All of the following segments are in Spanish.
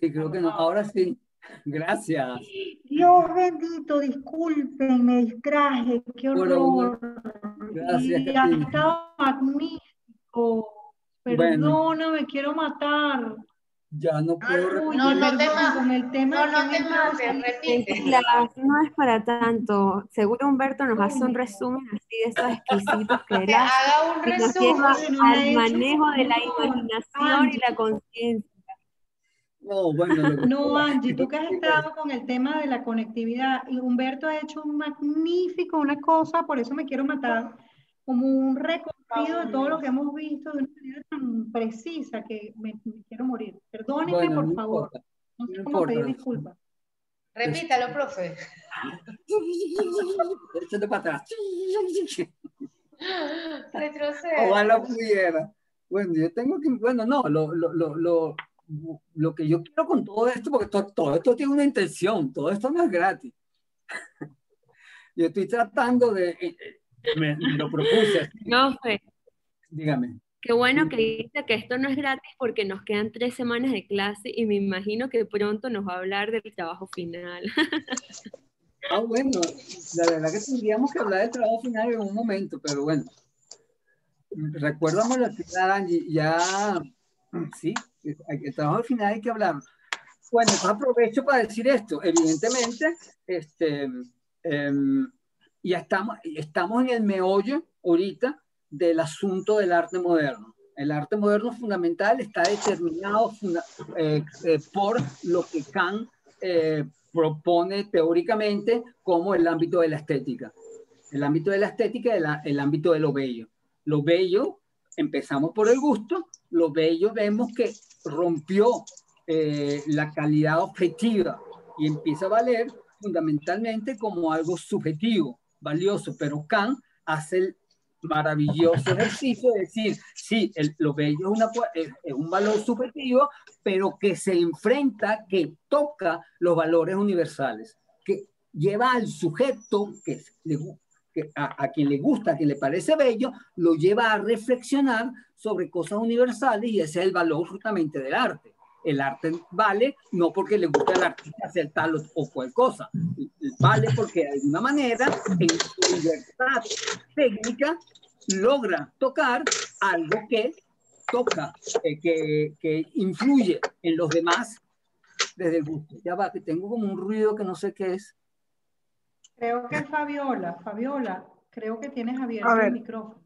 Sí, creo que no. Ahora sí. Gracias. Dios bendito, disculpen, me distraje, qué horror. gracias, y estaba magnífico. Perdona, me quiero matar. Ya no puedo Uy, no, no te con el tema no, no te mates, no es para tanto. Seguro Humberto nos hace un resumen así de esos exquisitos que era. Haga un resumen. al manejo de la imaginación y la conciencia. No, bueno, no, Angie, tú que has estado con el tema de la conectividad y Humberto ha hecho un magnífico, una cosa, por eso me quiero matar, como un recorrido de todo lo que hemos visto de una manera tan precisa que me, quiero morir. Perdónenme, por favor. no sé cómo pedir disculpas. Repítalo, profe. Echando para atrás. Retrocede. Ojalá pudiera. Bueno, yo tengo que, bueno, no, lo, lo, lo, lo que yo quiero con todo esto, porque todo, esto tiene una intención, todo esto no es gratis. yo estoy tratando de, eh, eh, me, lo propuse. No, fe. Dígame. Qué bueno que dice que esto no es gratis porque nos quedan tres semanas de clase y me imagino que pronto nos va a hablar del trabajo final. ah, bueno, la verdad que tendríamos que hablar del trabajo final en un momento, pero bueno. Recuérdame la actividad, Angie, ya, sí, el trabajo al final hay que hablar. Bueno, aprovecho para decir esto. Evidentemente, este, em, ya estamos, estamos en el meollo ahorita del asunto del arte moderno. El arte moderno fundamental está determinado eh, eh, por lo que Kant eh, propone teóricamente como el ámbito de la estética. El ámbito de la estética es el ámbito de lo bello. Lo bello, empezamos por el gusto, lo bello vemos que rompió eh, la calidad objetiva y empieza a valer fundamentalmente como algo subjetivo, valioso, pero Kant hace el maravilloso ejercicio de decir, sí, lo bello es, un valor subjetivo, pero que se enfrenta, que toca los valores universales, que lleva al sujeto que, que a, quien le gusta, a quien le parece bello, lo lleva a reflexionar sobre cosas universales y ese es el valor justamente del arte. El arte vale no porque le gusta al artista hacer tal o, cual cosa, vale porque de alguna manera en su libertad técnica logra tocar algo que toca, eh, que, que influye en los demás desde el gusto. Ya va, que tengo como un ruido que no sé qué es. Creo que es Fabiola. Fabiola, creo que tienes abierto el micrófono.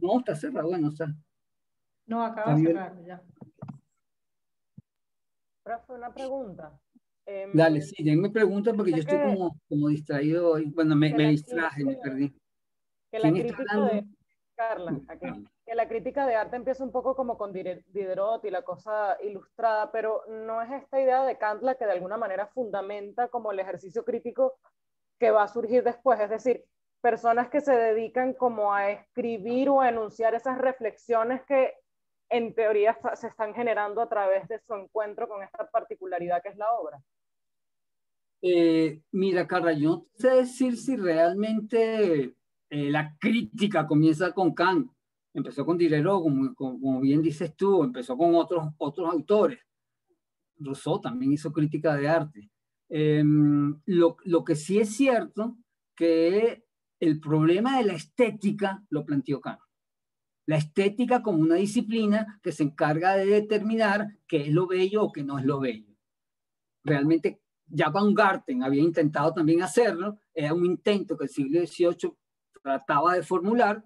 No, está cerrado, bueno, está. No, acaba de cerrar, ya. Profe, una pregunta. Em, Dale, sí, me pregunta porque yo estoy como, como distraído hoy. Bueno, me, me distraje, me perdí. Que la crítica de Carla, que la crítica de arte empieza un poco como con Diderot y la cosa ilustrada, pero no es esta idea de Kant la que de alguna manera fundamenta como el ejercicio crítico que va a surgir después. Es decir, personas que se dedican como a escribir o a enunciar esas reflexiones que en teoría se están generando a través de su encuentro con esta particularidad que es la obra. Eh, mira, Carla, yo no sé decir si realmente eh, la crítica comienza con Kant. Empezó con Diderot, como, como, bien dices tú, empezó con otros, otros autores. Rousseau también hizo crítica de arte. Em, lo, lo, que sí es cierto que el problema de la estética lo planteó Kant. La estética como una disciplina que se encarga de determinar qué es lo bello o qué no es lo bello. Realmente ya Van Garten había intentado también hacerlo, era un intento que el siglo XVIII trataba de formular,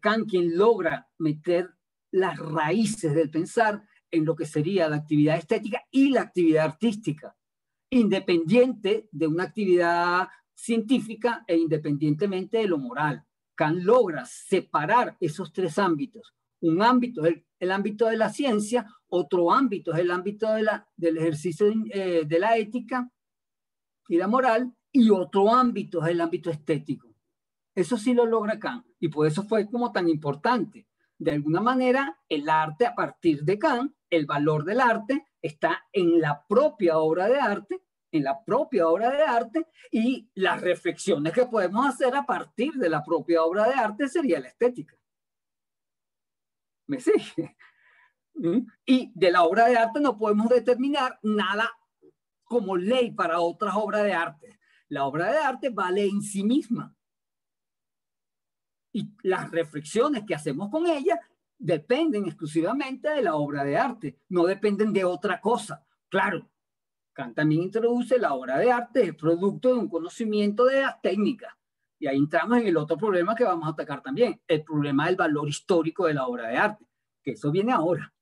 Kant quien logra meter las raíces del pensar en lo que sería la actividad estética y la actividad artística, independiente de una actividad científica e independientemente de lo moral. Kant logra separar esos tres ámbitos. Un ámbito es el, ámbito de la ciencia, otro ámbito es el ámbito de del ejercicio eh, de la ética y la moral, y otro ámbito es el ámbito estético. Eso sí lo logra Kant, y por eso fue como tan importante. De alguna manera, el arte a partir de Kant, el valor del arte está en la propia obra de arte en la propia obra de arte y las reflexiones que podemos hacer a partir de la propia obra de arte sería la estética. ¿Me sigue? Y de la obra de arte no podemos determinar nada como ley para otras obras de arte. La obra de arte vale en sí misma. Y las reflexiones que hacemos con ella dependen exclusivamente de la obra de arte, no dependen de otra cosa. Claro, Kant también introduce la obra de arte, el producto de un conocimiento de las técnicas. Y ahí entramos en el otro problema que vamos a atacar también, el problema del valor histórico de la obra de arte, que eso viene ahora.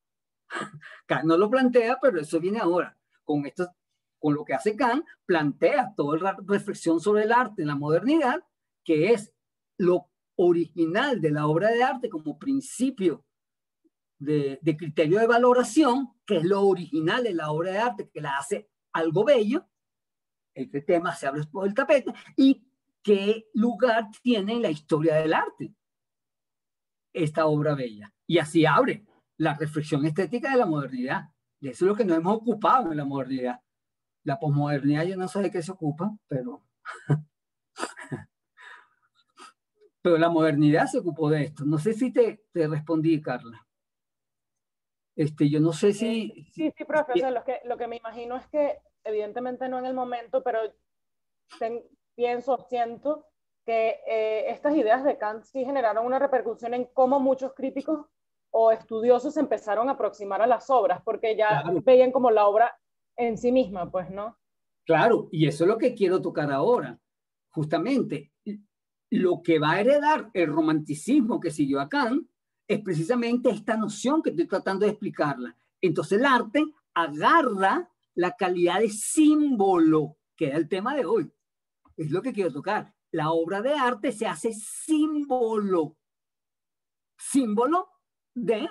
Kant no lo plantea, pero eso viene ahora. Con, esto, con lo que hace Kant, plantea toda la reflexión sobre el arte en la modernidad, que es lo original de la obra de arte como principio de, criterio de valoración, que es lo original de la obra de arte, que la hace algo bello, este tema se abre por el tapete, y qué lugar tiene en la historia del arte esta obra bella. Y así abre la reflexión estética de la modernidad. Y eso es lo que nos hemos ocupado en la modernidad. La posmodernidad yo no sé de qué se ocupa, pero... pero la modernidad se ocupó de esto. No sé si te, te respondí, Carla. Este, yo no sé si... Sí, sí, profesor, lo que, lo que me imagino es que evidentemente no en el momento, pero pienso, siento que eh, estas ideas de Kant sí generaron una repercusión en cómo muchos críticos o estudiosos empezaron a aproximar a las obras, porque ya veían como la obra en sí misma, pues, ¿no? Claro, y eso es lo que quiero tocar ahora. Justamente, lo que va a heredar el romanticismo que siguió a Kant es precisamente esta noción que estoy tratando de explicarla. Entonces el arte agarra la calidad de símbolo, que es el tema de hoy. Es lo que quiero tocar. La obra de arte se hace símbolo. Símbolo de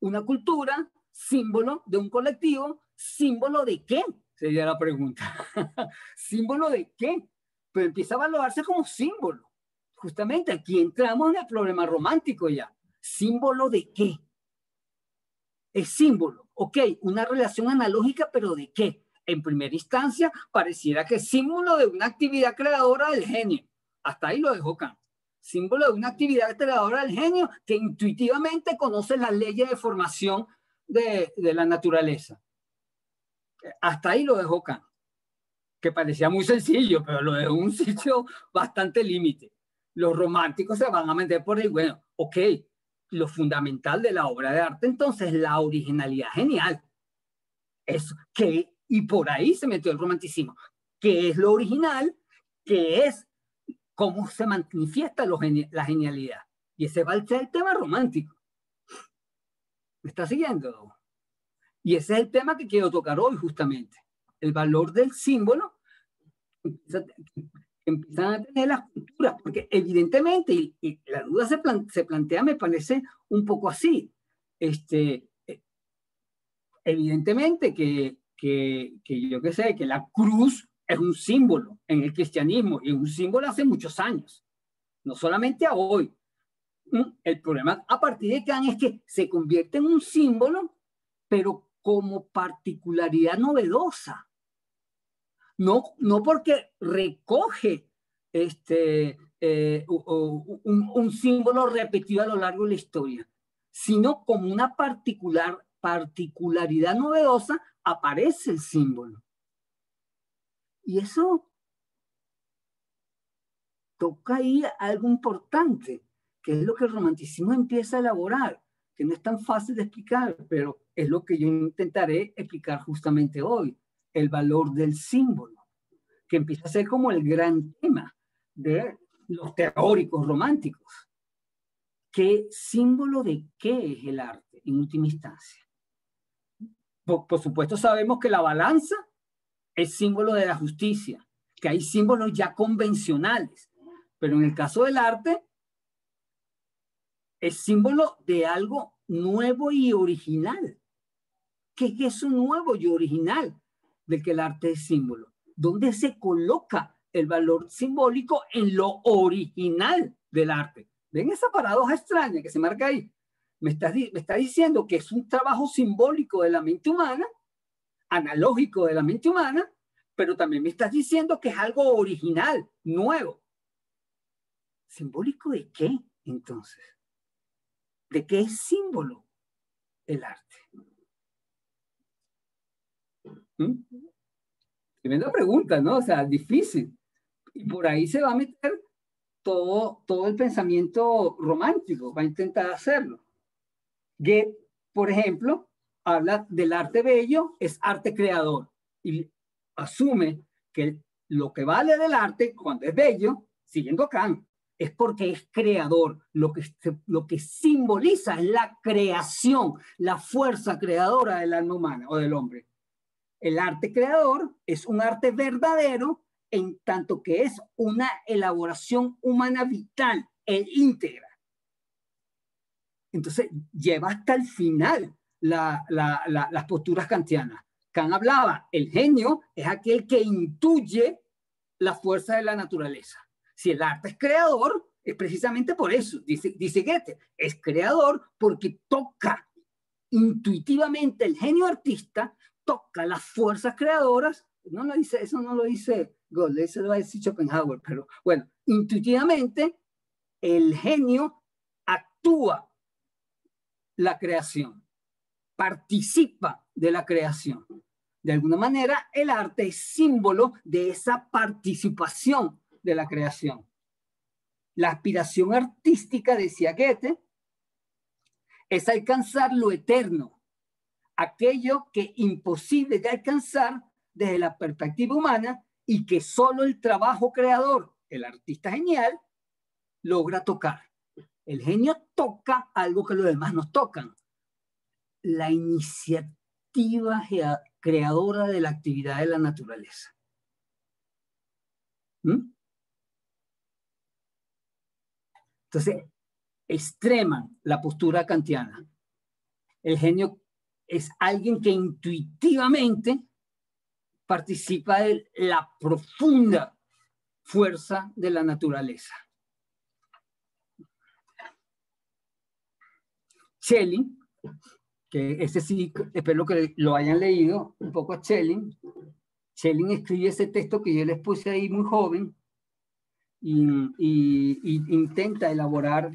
una cultura, símbolo de un colectivo, símbolo de qué, sería la pregunta. símbolo de qué, pero empieza a valorarse como símbolo. Justamente aquí entramos en el problema romántico ya. ¿Símbolo de qué? Es símbolo, ok, una relación analógica, pero ¿de qué? En primera instancia, pareciera que es símbolo de una actividad creadora del genio. Hasta ahí lo dejó Kant. Símbolo de una actividad creadora del genio que intuitivamente conoce las leyes de formación de, de la naturaleza. Hasta ahí lo dejó Kant, que parecía muy sencillo, pero lo en un sitio bastante límite. Los románticos se van a meter por ahí, bueno, ok, lo fundamental de la obra de arte, entonces, la originalidad genial. Eso, que, y por ahí se metió el romanticismo. ¿Qué es lo original? ¿Qué es cómo se manifiesta la genialidad? Y ese va a ser el tema romántico. ¿Me está siguiendo? Y ese es el tema que quiero tocar hoy, justamente. El valor del símbolo empiezan a tener las culturas, porque evidentemente, y, la duda se, se, plantea, me parece un poco así, este, eh, evidentemente que, que, que yo qué sé, que la cruz es un símbolo en el cristianismo y un símbolo hace muchos años, no solamente a hoy. Mm, el problema a partir de Kant es que se convierte en un símbolo, pero como particularidad novedosa no, no porque recoge este, eh, un, símbolo repetido a lo largo de la historia, sino como una particular, particularidad novedosa aparece el símbolo. Y eso toca ahí algo importante, que es lo que el romanticismo empieza a elaborar, que no es tan fácil de explicar, pero es lo que yo intentaré explicar justamente hoy el valor del símbolo, que empieza a ser como el gran tema de los teóricos románticos. ¿Qué símbolo de qué es el arte en última instancia? Por, supuesto sabemos que la balanza es símbolo de la justicia, que hay símbolos ya convencionales, pero en el caso del arte es símbolo de algo nuevo y original. ¿Qué es un nuevo y original? De que el arte es símbolo. ¿Dónde se coloca el valor simbólico en lo original del arte? ¿Ven esa paradoja extraña que se marca ahí? Me está, me está diciendo que es un trabajo simbólico de la mente humana, analógico de la mente humana, pero también me estás diciendo que es algo original, nuevo. ¿Simbólico de qué, entonces? ¿De qué es símbolo? el arte? ¿Mm? Tremenda pregunta, ¿no? O sea, difícil. Y por ahí se va a meter todo, todo el pensamiento romántico, va a intentar hacerlo. Goethe, por ejemplo, habla del arte bello, es arte creador, y asume que lo que vale del arte cuando es bello, siguiendo Kant, es porque es creador. Lo que, lo que simboliza es la creación, la fuerza creadora del alma humana o del hombre. El arte creador es un arte verdadero en tanto que es una elaboración humana vital e íntegra. Entonces, lleva hasta el final las posturas kantianas. Kant hablaba, el genio es aquel que intuye la fuerza de la naturaleza. Si el arte es creador, es precisamente por eso, dice, dice Goethe, es creador porque toca intuitivamente el genio artista, toca las fuerzas creadoras, no lo dice, eso no lo dice Goethe, eso lo va a decir Schopenhauer, pero bueno, intuitivamente el genio actúa la creación, participa de la creación. De alguna manera, el arte es símbolo de esa participación de la creación. La aspiración artística, decía Goethe, es alcanzar lo eterno, aquello que imposible de alcanzar desde la perspectiva humana y que solo el trabajo creador, el artista genial, logra tocar. El genio toca algo que los demás nos tocan. La iniciativa creadora de la actividad de la naturaleza. ¿Mm? Entonces, extreman la postura kantiana. El genio es alguien que intuitivamente participa de la profunda fuerza de la naturaleza. Schelling, que ese sí, espero que lo hayan leído un poco a Schelling. Schelling escribe ese texto que yo les puse ahí muy joven, y, intenta elaborar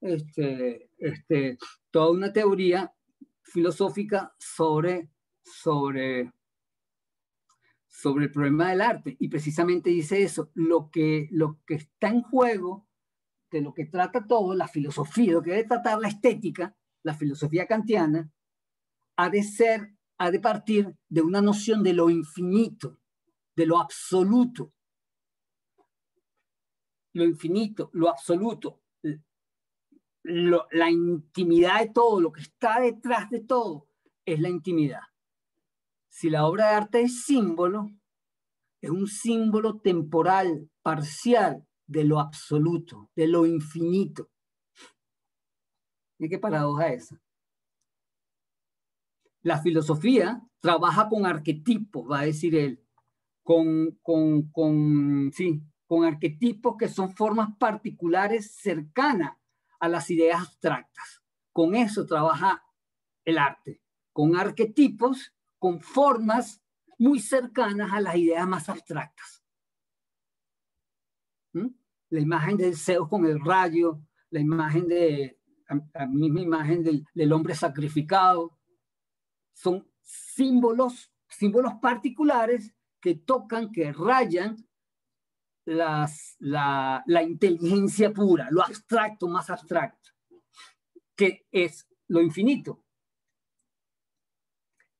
este, este, toda una teoría filosófica sobre, sobre, sobre el problema del arte. Y precisamente dice eso, lo que, lo que está en juego, de lo que trata todo, la filosofía, lo que debe tratar la estética, la filosofía kantiana, ha de ser, ha de partir de una noción de lo infinito, de lo absoluto, lo infinito, lo absoluto, la intimidad de todo, lo que está detrás de todo, es la intimidad. Si la obra de arte es símbolo, es un símbolo temporal, parcial, de lo absoluto, de lo infinito. ¿Y qué paradoja esa? La filosofía trabaja con arquetipos, va a decir él, con, con, con sí, con arquetipos que son formas particulares cercanas a las ideas abstractas. Con eso trabaja el arte, con arquetipos, con formas muy cercanas a las ideas más abstractas. ¿Mm? La imagen del Zeus con el rayo, la imagen de la misma imagen del, del hombre sacrificado, son símbolos, símbolos particulares que tocan, que rayan la, inteligencia pura, lo abstracto más abstracto, que es lo infinito.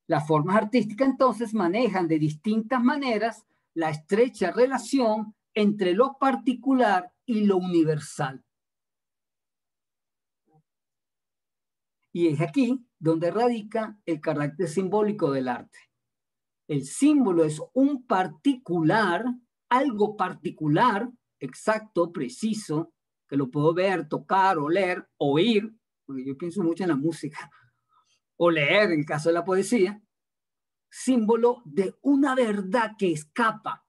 Las formas artísticas entonces manejan de distintas maneras la estrecha relación entre lo particular y lo universal. Y es aquí donde radica el carácter simbólico del arte. El símbolo es un particular algo particular, exacto, preciso, que lo puedo ver, tocar, oler, oír, porque yo pienso mucho en la música, o leer en el caso de la poesía, símbolo de una verdad que escapa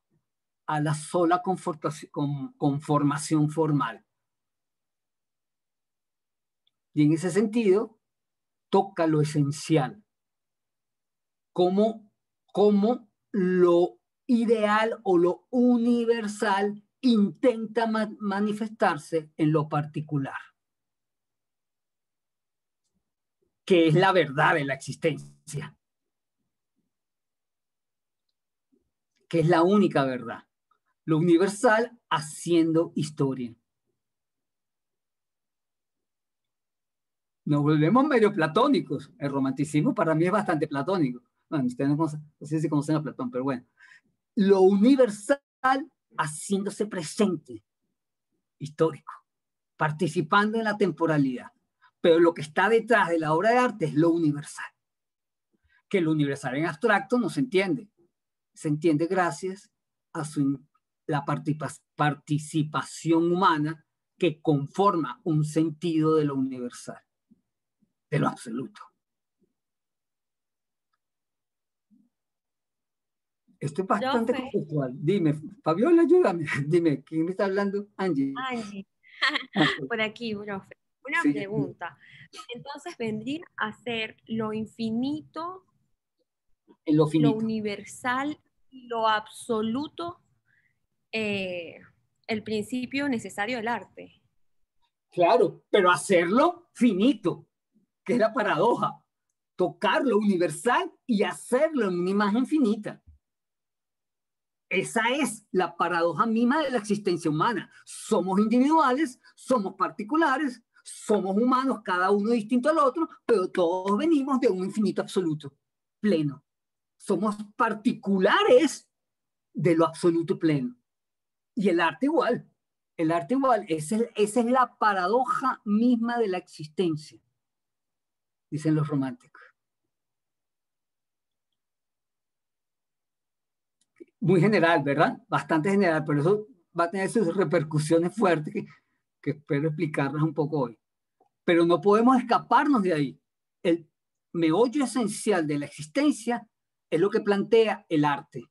a la sola conformación formal. Y en ese sentido, toca lo esencial, como, como lo ideal o lo universal intenta manifestarse en lo particular. que es la verdad de la existencia, que es la única verdad, lo universal haciendo historia. Nos volvemos medio platónicos. El romanticismo para mí es bastante platónico. Bueno, ustedes no, sé si conocen a Platón, pero bueno. Lo universal haciéndose presente, histórico, participando en la temporalidad. Pero lo que está detrás de la obra de arte es lo universal. Que lo universal en abstracto no se entiende. Se entiende gracias a su, la participación humana que conforma un sentido de lo universal, de lo absoluto. Esto es bastante conceptual. Dime, Fabiola, ayúdame. Dime, ¿quién me está hablando? Angie. Angie. Ah, Por aquí, profe. Una pregunta. Entonces vendría a ser lo infinito, en lo, finito. lo universal, lo absoluto, eh, el principio necesario del arte. Claro, pero hacerlo finito, que es la paradoja. Tocar lo universal y hacerlo en una imagen finita. Esa es la paradoja misma de la existencia humana. Somos individuales, somos particulares, somos humanos, cada uno distinto al otro, pero todos venimos de un infinito absoluto, pleno. Somos particulares de lo absoluto pleno. Y el arte igual. El arte igual. esa es la paradoja misma de la existencia, dicen los románticos. Muy general, ¿verdad? Bastante general, pero eso va a tener sus repercusiones fuertes que, que espero explicarles un poco hoy. Pero no podemos escaparnos de ahí. El meollo esencial de la existencia es lo que plantea el arte.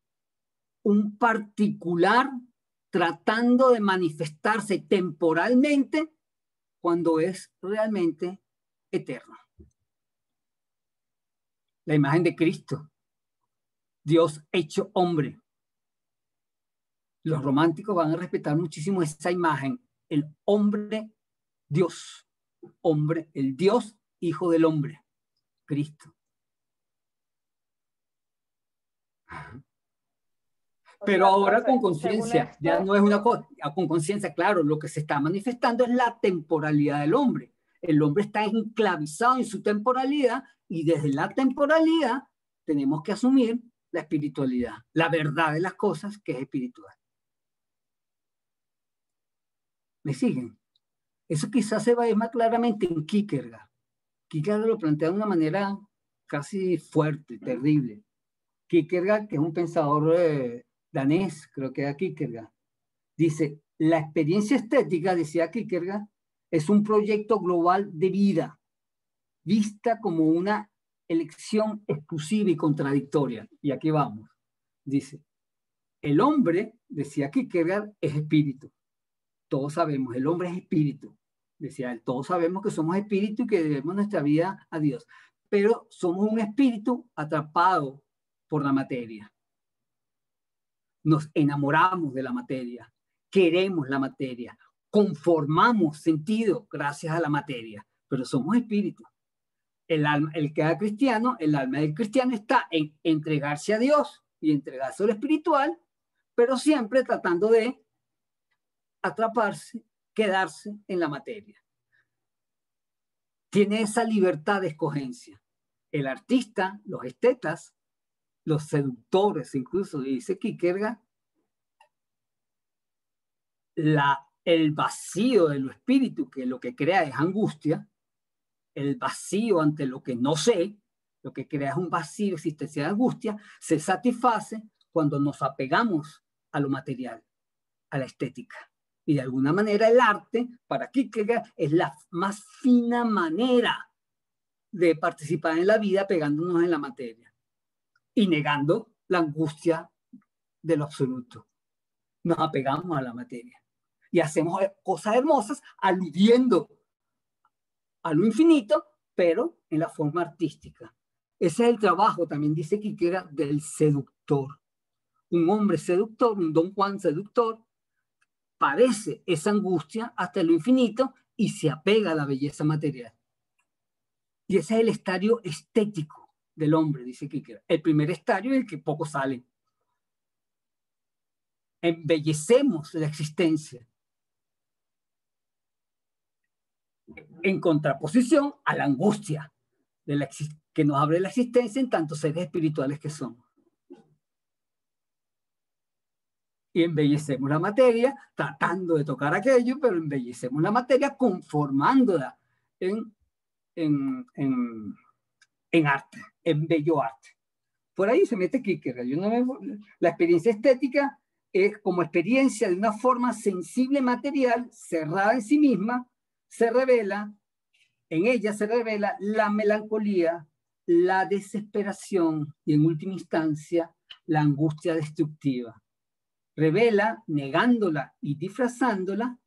Un particular tratando de manifestarse temporalmente cuando es realmente eterno. La imagen de Cristo, Dios hecho hombre, los románticos van a respetar muchísimo esa imagen, el hombre Dios, hombre, el Dios hijo del hombre, Cristo. Pero ahora con conciencia, ya no es una cosa, con conciencia, claro, lo que se está manifestando es la temporalidad del hombre. El hombre está enclavizado en su temporalidad y desde la temporalidad tenemos que asumir la espiritualidad, la verdad de las cosas que es espiritual. ¿Me siguen? Eso quizás se va a ver más claramente en Kierkegaard. Kierkegaard lo plantea de una manera casi fuerte, terrible. Kierkegaard, que es un pensador eh, danés, creo que era Kierkegaard, dice, la experiencia estética, decía Kierkegaard, es un proyecto global de vida, vista como una elección exclusiva y contradictoria. Y aquí vamos. Dice, el hombre, decía Kierkegaard, es espíritu todos sabemos, el hombre es espíritu, decía él, todos sabemos que somos espíritu y que debemos nuestra vida a Dios, pero somos un espíritu atrapado por la materia. Nos enamoramos de la materia, queremos la materia, conformamos sentido gracias a la materia, pero somos espíritu. El alma, el que es cristiano, el alma del cristiano está en entregarse a Dios y entregarse a lo espiritual, pero siempre tratando de atraparse, quedarse en la materia. Tiene esa libertad de escogencia. El artista, los estetas, los seductores, incluso dice Kierkegaard, el vacío de lo espíritu, que lo que crea es angustia, el vacío ante lo que no sé, lo que crea es un vacío existencial de angustia, se satisface cuando nos apegamos a lo material, a la estética. Y de alguna manera el arte, para Kierkegaard, es la más fina manera de participar en la vida pegándonos en la materia y negando la angustia de lo absoluto. Nos apegamos a la materia y hacemos cosas hermosas aludiendo a lo infinito, pero en la forma artística. Ese es el trabajo, también dice Kierkegaard, del seductor. Un hombre seductor, un don Juan seductor, padece esa angustia hasta lo infinito y se apega a la belleza material. Y ese es el estadio estético del hombre, dice Kierkegaard. El primer estadio en el que poco sale. Embellecemos la existencia. En contraposición a la angustia que nos abre la existencia en tantos seres espirituales que somos. Y embellecemos la materia, tratando de tocar aquello, pero embellecemos la materia conformándola en, en, en, en arte, en bello arte. Por ahí se mete Kierkegaard. Yo no la experiencia estética es como experiencia de una forma sensible material, cerrada en sí misma, se revela, en ella se revela la melancolía, la desesperación y en última instancia la angustia destructiva revela, negándola y disfrazándola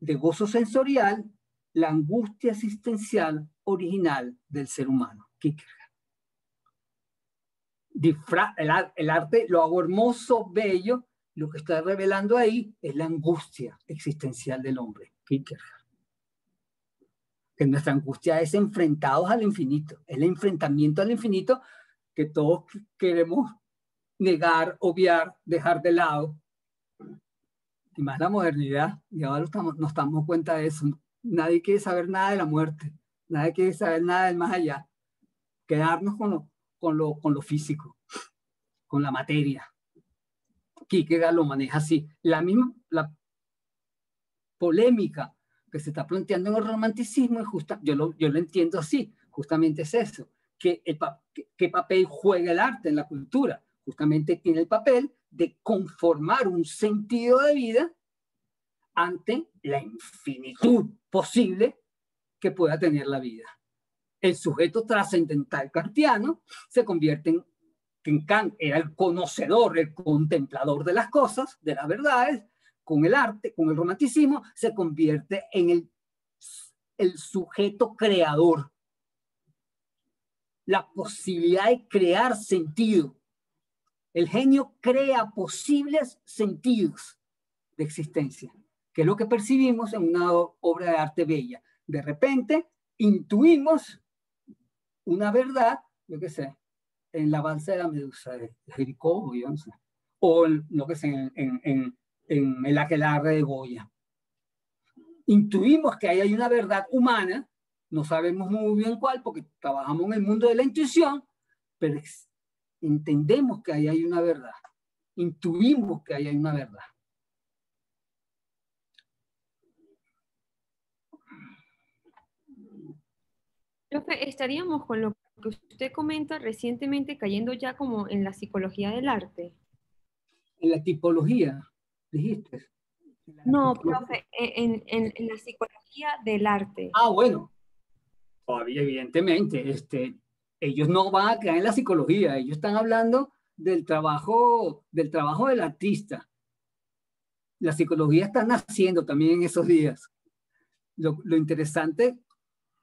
de gozo sensorial, la angustia existencial original del ser humano. el, arte lo hago hermoso, bello, lo que está revelando ahí es la angustia existencial del hombre. Kierkegaard. Que nuestra angustia es enfrentados al infinito, el enfrentamiento al infinito que todos queremos negar, obviar, dejar de lado. Y más la modernidad, y ahora estamos, nos damos cuenta de eso. Nadie quiere saber nada de la muerte, nadie quiere saber nada del más allá. Quedarnos con lo, con lo, con lo físico, con la materia. Kierkegaard lo maneja así. La misma la polémica que se está planteando en el romanticismo es justa, yo lo, yo lo entiendo así, justamente es eso, que el, qué papel juega el arte en la cultura justamente tiene el papel de conformar un sentido de vida ante la infinitud posible que pueda tener la vida. El sujeto trascendental kantiano se convierte en, en Kant era el conocedor, el contemplador de las cosas, de las verdades, con el arte, con el romanticismo, se convierte en el, el sujeto creador. La posibilidad de crear sentido, el genio crea posibles sentidos de existencia, que es lo que percibimos en una obra de arte bella. De repente, intuimos una verdad, yo qué sé, en la balsa de la medusa de Jericó, o en, lo que sé, en, en el aquelarre de Goya. Intuimos que ahí hay una verdad humana, no sabemos muy bien cuál, porque trabajamos en el mundo de la intuición, pero entendemos que ahí hay una verdad, intuimos que ahí hay una verdad. estaríamos con lo que usted comenta recientemente cayendo ya como en la psicología del arte. En la tipología, dijiste. no, profe, en, en, la psicología del arte. Ah, bueno. Todavía, evidentemente, este, ellos no van a quedar en la psicología, ellos están hablando del trabajo, del trabajo del artista. La psicología está naciendo también en esos días. Lo, lo interesante,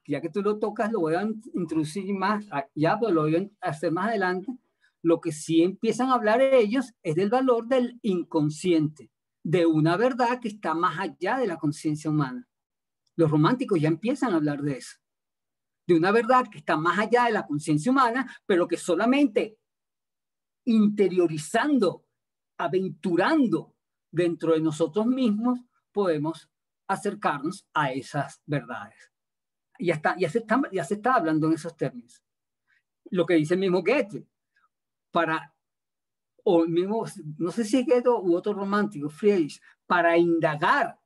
ya que tú lo tocas, lo voy a introducir más, ya, pero lo voy a hacer más adelante. Lo que sí empiezan a hablar ellos es del valor del inconsciente, de una verdad que está más allá de la conciencia humana. Los románticos ya empiezan a hablar de eso de una verdad que está más allá de la conciencia humana, pero que solamente interiorizando, aventurando dentro de nosotros mismos, podemos acercarnos a esas verdades. Ya, está, ya, se está, ya se está hablando en esos términos. Lo que dice el mismo Goethe, para, o mismo, no sé si es Goethe u otro romántico, Friedrich, para indagar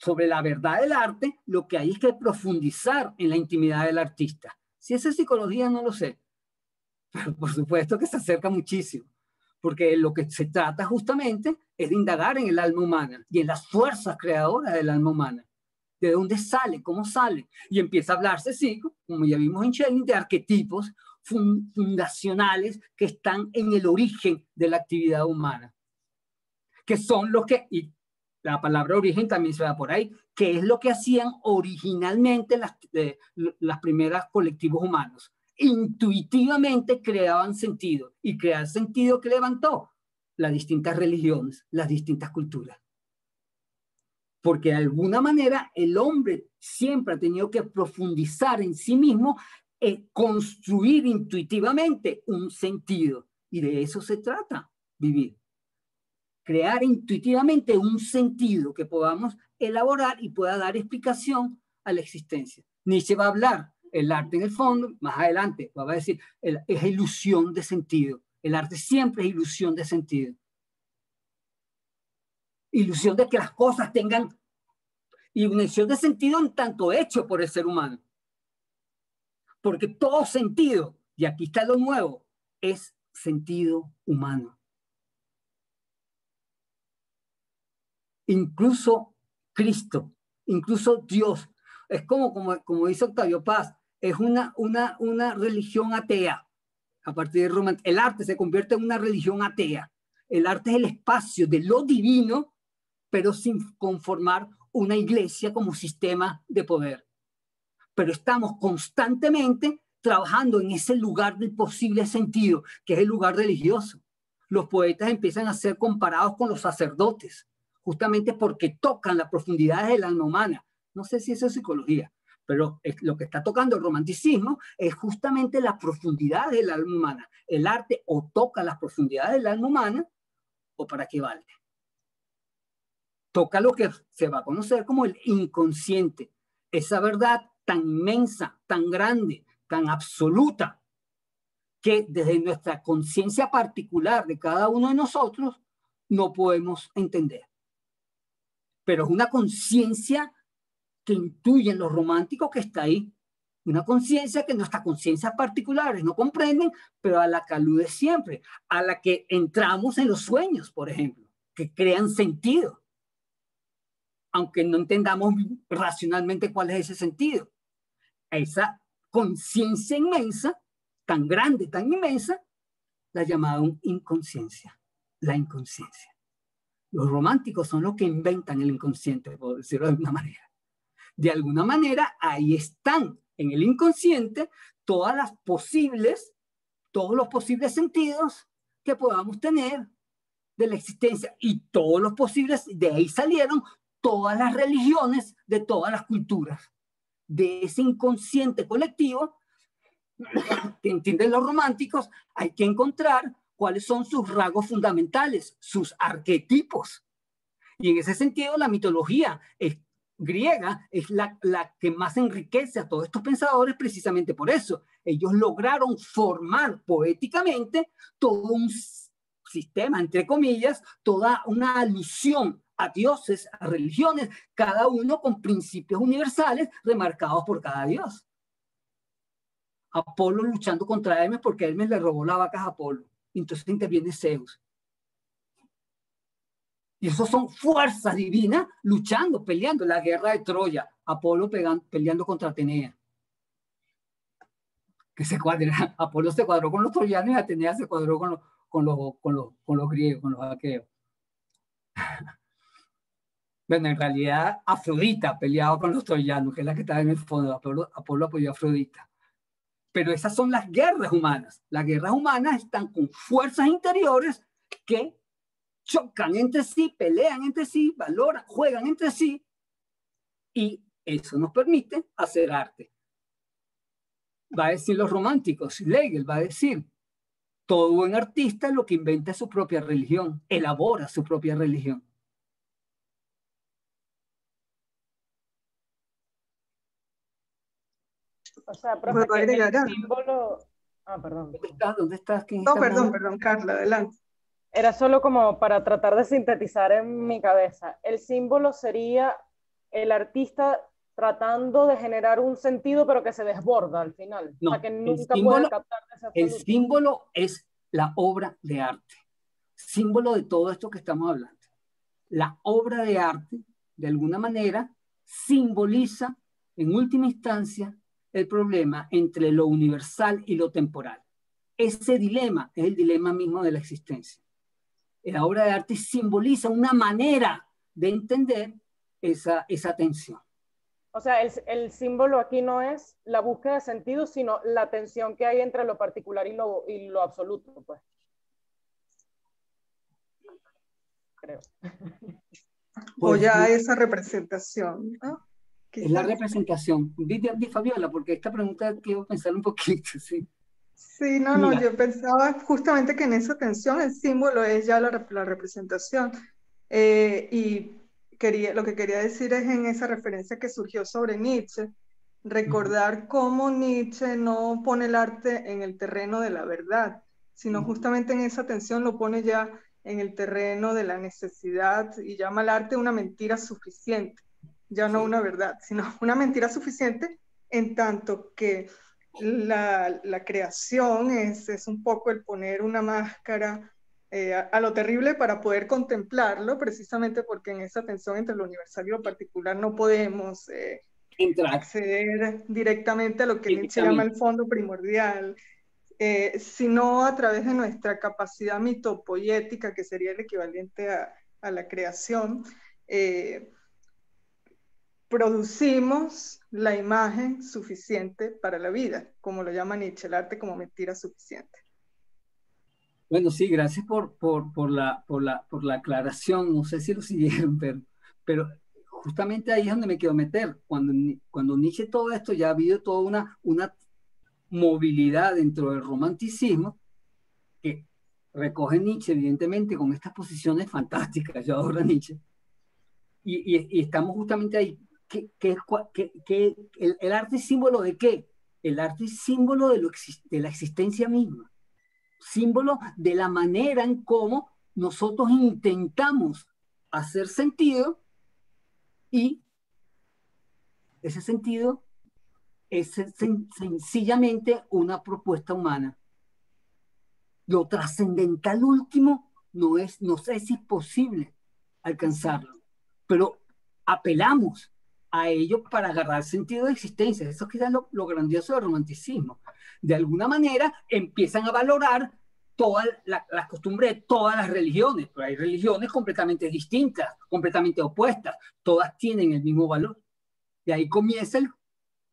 sobre la verdad del arte, lo que hay es que profundizar en la intimidad del artista. Si es psicología, no lo sé. Pero por supuesto que se acerca muchísimo, porque lo que se trata justamente es de indagar en el alma humana y en las fuerzas creadoras del alma humana. ¿De dónde sale? ¿Cómo sale? Y empieza a hablarse, sí, como ya vimos en Schelling, de arquetipos fundacionales que están en el origen de la actividad humana, que son los que, la palabra origen también se va por ahí, que es lo que hacían originalmente las, eh, las primeras colectivos humanos. Intuitivamente creaban sentido y crear sentido que levantó las distintas religiones, las distintas culturas. porque de alguna manera el hombre siempre ha tenido que profundizar en sí mismo, eh, construir intuitivamente un sentido. Y de eso se trata, vivir. Crear intuitivamente un sentido que podamos elaborar y pueda dar explicación a la existencia. Nietzsche va a hablar, el arte en el fondo, más adelante, va a decir, es ilusión de sentido. El arte siempre es ilusión de sentido ilusión de que las cosas tengan ilusión de sentido en tanto hecho por el ser humano. Porque todo sentido, y aquí está lo nuevo, es sentido humano. Incluso Cristo, incluso Dios, es como, como, como dice Octavio Paz, es una, una, una religión atea. A partir de Roma, el arte se convierte en una religión atea. El arte es el espacio de lo divino pero sin conformar una iglesia como sistema de poder. Pero estamos constantemente trabajando en ese lugar del posible sentido, que es el lugar religioso. Los poetas empiezan a ser comparados con los sacerdotes, justamente porque tocan las profundidades del alma humana. No sé si eso es psicología, pero lo que está tocando el romanticismo es justamente la profundidad del alma humana. El arte o toca las profundidades del alma humana o para qué vale toca lo que se va a conocer como el inconsciente, esa verdad tan inmensa, tan grande, tan absoluta, que desde nuestra conciencia particular de cada uno de nosotros no podemos entender. Pero es una conciencia que intuyen los románticos que está ahí. Una conciencia que nuestras conciencias particulares no comprenden, pero a la que alude siempre, a la que entramos en los sueños, por ejemplo, que crean sentido aunque no entendamos racionalmente cuál es ese sentido. Esa conciencia inmensa, tan grande, tan inmensa, la llamaron inconsciencia, la inconsciencia. Los románticos son los que inventan el inconsciente, por decirlo de alguna manera. De alguna manera, ahí están en el inconsciente todas las posibles, todos los posibles sentidos que podamos tener de la existencia y todos los posibles, de ahí salieron todas las religiones de todas las culturas. De ese inconsciente colectivo que entienden los románticos, hay que encontrar cuáles son sus rasgos fundamentales, sus arquetipos. Y en ese sentido, la mitología es, griega es la, la que más enriquece a todos estos pensadores precisamente por eso. Ellos lograron formar poéticamente todo un sistema, entre comillas, toda una alusión a dioses, a religiones, cada uno con principios universales remarcados por cada dios. Apolo luchando contra Hermes porque Hermes le robó la vaca a Apolo. Entonces interviene Zeus. Y eso son fuerzas divinas luchando, peleando. La guerra de Troya, Apolo peleando contra Atenea. Que se cuadra, Apolo se cuadró con los troyanos y Atenea se cuadró con los, con los, con los, con los griegos, con los aqueos. Bueno, en realidad Afrodita peleaba con los troyanos, que es la que estaba en el fondo. Apolo, Apolo apoyó a Afrodita. Pero esas son las guerras humanas. Las guerras humanas están con fuerzas interiores que chocan entre sí, pelean entre sí, valoran, juegan entre sí. Y eso nos permite hacer arte. Va a decir los románticos, Hegel va a decir, todo buen artista lo que inventa su propia religión, elabora su propia religión. O sea, profe, que el símbolo... Ah, perdón. ¿Dónde estás? ¿Dónde estás? no, perdón, perdón, Carla, adelante. Era solo como para tratar de sintetizar en mi cabeza. El símbolo sería el artista tratando de generar un sentido, pero que se desborda al final. No, o sea, que nunca símbolo, puede captar El símbolo es la obra de arte. Símbolo de todo esto que estamos hablando. La obra de arte, de alguna manera, simboliza, en última instancia, el problema entre lo universal y lo temporal. Ese dilema es el dilema mismo de la existencia. La obra de arte simboliza una manera de entender esa, esa tensión. O sea, el, el, símbolo aquí no es la búsqueda de sentido, sino la tensión que hay entre lo particular y lo, y lo absoluto, pues. Creo. o ya esa representación. ¿no? Es la representación. Di, di- Fabiola, porque esta pregunta quiero pensar un poquito, sí. Sí, no, no, yo pensaba justamente que en esa tensión el símbolo es ya la, rep- la representación. Eh, y quería, lo que quería decir es en esa referencia que surgió sobre Nietzsche, recordar cómo Nietzsche no pone el arte en el terreno de la verdad, sino justamente en esa tensión lo pone ya en el terreno de la necesidad y llama al arte una mentira suficiente, ya no una verdad, sino una mentira suficiente en tanto que la, la creación es, es un poco el poner una máscara eh, a, a lo terrible para poder contemplarlo, precisamente porque en esa tensión entre lo universal y lo particular no podemos eh, acceder directamente a lo que Nietzsche llama el fondo primordial, eh, sino a través de nuestra capacidad mitopoética, que sería el equivalente a, a la creación, eh, producimos la imagen suficiente para la vida, como lo llama Nietzsche, el arte como mentira suficiente. Bueno, sí, gracias por, por, por, la, por, la, por la aclaración. No sé si lo siguieron, pero, pero justamente ahí es donde me quiero meter. Cuando, cuando Nietzsche todo esto, ya ha habido toda una, una movilidad dentro del romanticismo que recoge Nietzsche, evidentemente, con estas posiciones fantásticas. Yo adoro a Nietzsche. Y, y, y estamos justamente ahí. ¿Qué, qué, cua- qué- qué- el, arte es símbolo de qué? El arte es símbolo de, lo de la existencia misma símbolo de la manera en cómo nosotros intentamos hacer sentido y ese sentido es sen- sencillamente una propuesta humana. Lo trascendental último no es, no sé si es posible alcanzarlo, pero apelamos a ello para agarrar sentido de existencia. Eso es quizás lo, grandioso del romanticismo. De alguna manera empiezan a valorar todas la- las costumbres de todas las religiones, pero hay religiones completamente distintas, completamente opuestas, todas tienen el mismo valor. Y ahí comienza el,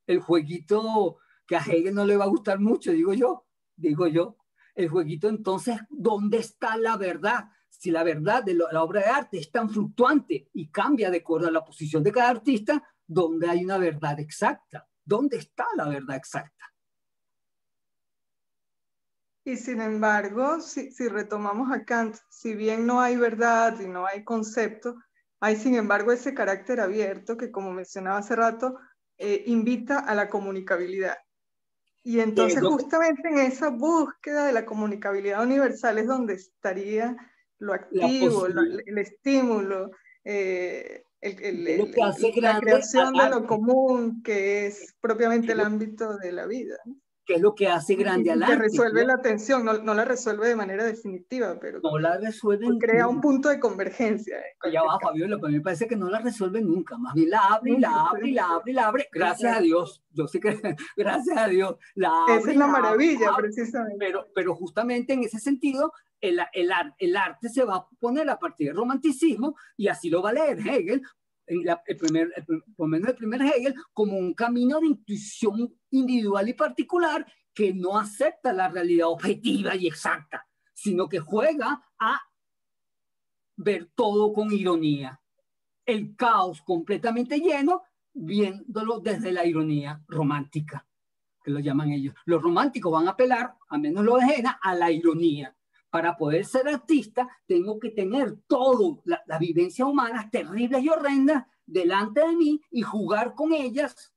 el jueguito que a Hegel no le va a gustar mucho, digo yo, digo yo. El jueguito entonces, ¿dónde está la verdad? Si la verdad de la obra de arte es tan fluctuante y cambia de acuerdo a la posición de cada artista, ¿dónde hay una verdad exacta? ¿Dónde está la verdad exacta? Y sin embargo, si, si retomamos a Kant, si bien no hay verdad y no hay concepto, hay sin embargo ese carácter abierto que, como mencionaba hace rato, eh, invita a la comunicabilidad. Y entonces justamente en esa búsqueda de la comunicabilidad universal es donde estaría lo activo, lo- el estímulo, eh, el- el- el- que hace la creación de lo común, que es propiamente el ámbito de la vida. ¿no? ¿Qué es lo que hace grande al que arte? resuelve ¿no? la tensión, no, no la resuelve de manera definitiva, pero No la resuelven crea un nunca. punto de convergencia. en Ya va, cualquier caso. Fabiola, pero a mí me parece que no la resuelven nunca. Más bien la abre y la abre y la abre y la abre. Gracias a. Dios. Yo sé que, gracias a Dios, la abre. Esa es la abre, maravilla, abre. precisamente. Pero, pero justamente en ese sentido, el, el, el arte se va a poner a partir del romanticismo y así lo va a leer Hegel, en la- el primer, por menos el primer Hegel, como un camino de intuición individual y particular que no acepta la realidad objetiva y exacta, sino que juega a ver todo con ironía. El caos completamente lleno, viéndolo desde la ironía romántica, que lo llaman ellos. Los románticos van a apelar, a menos lo de Jena, a la ironía. Para poder ser artista, tengo que tener todo, la- las vivencias humanas terribles y horrendas delante de mí y jugar con ellas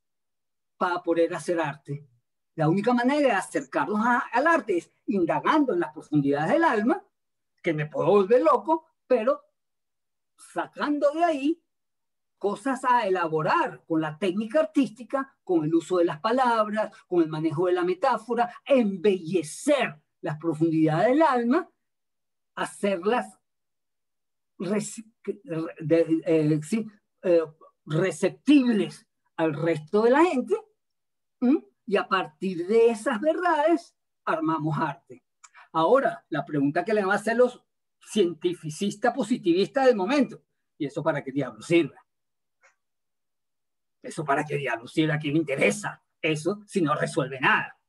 para poder hacer arte. La única manera de acercarnos a- al arte es indagando en las profundidades del alma, que me puedo volver loco, pero sacando de ahí cosas a elaborar con la técnica artística, con el uso de las palabras, con el manejo de la metáfora, embellecer las profundidades del alma, hacerlas eh, eh, receptibles al resto de la gente, y a partir de esas verdades armamos arte. Ahora, la pregunta que le van a hacer los cientificistas positivistas del momento, ¿y eso para qué diablo sirve? ¿Eso para qué diablo sirve? ¿A quién le interesa? Eso si no resuelve nada.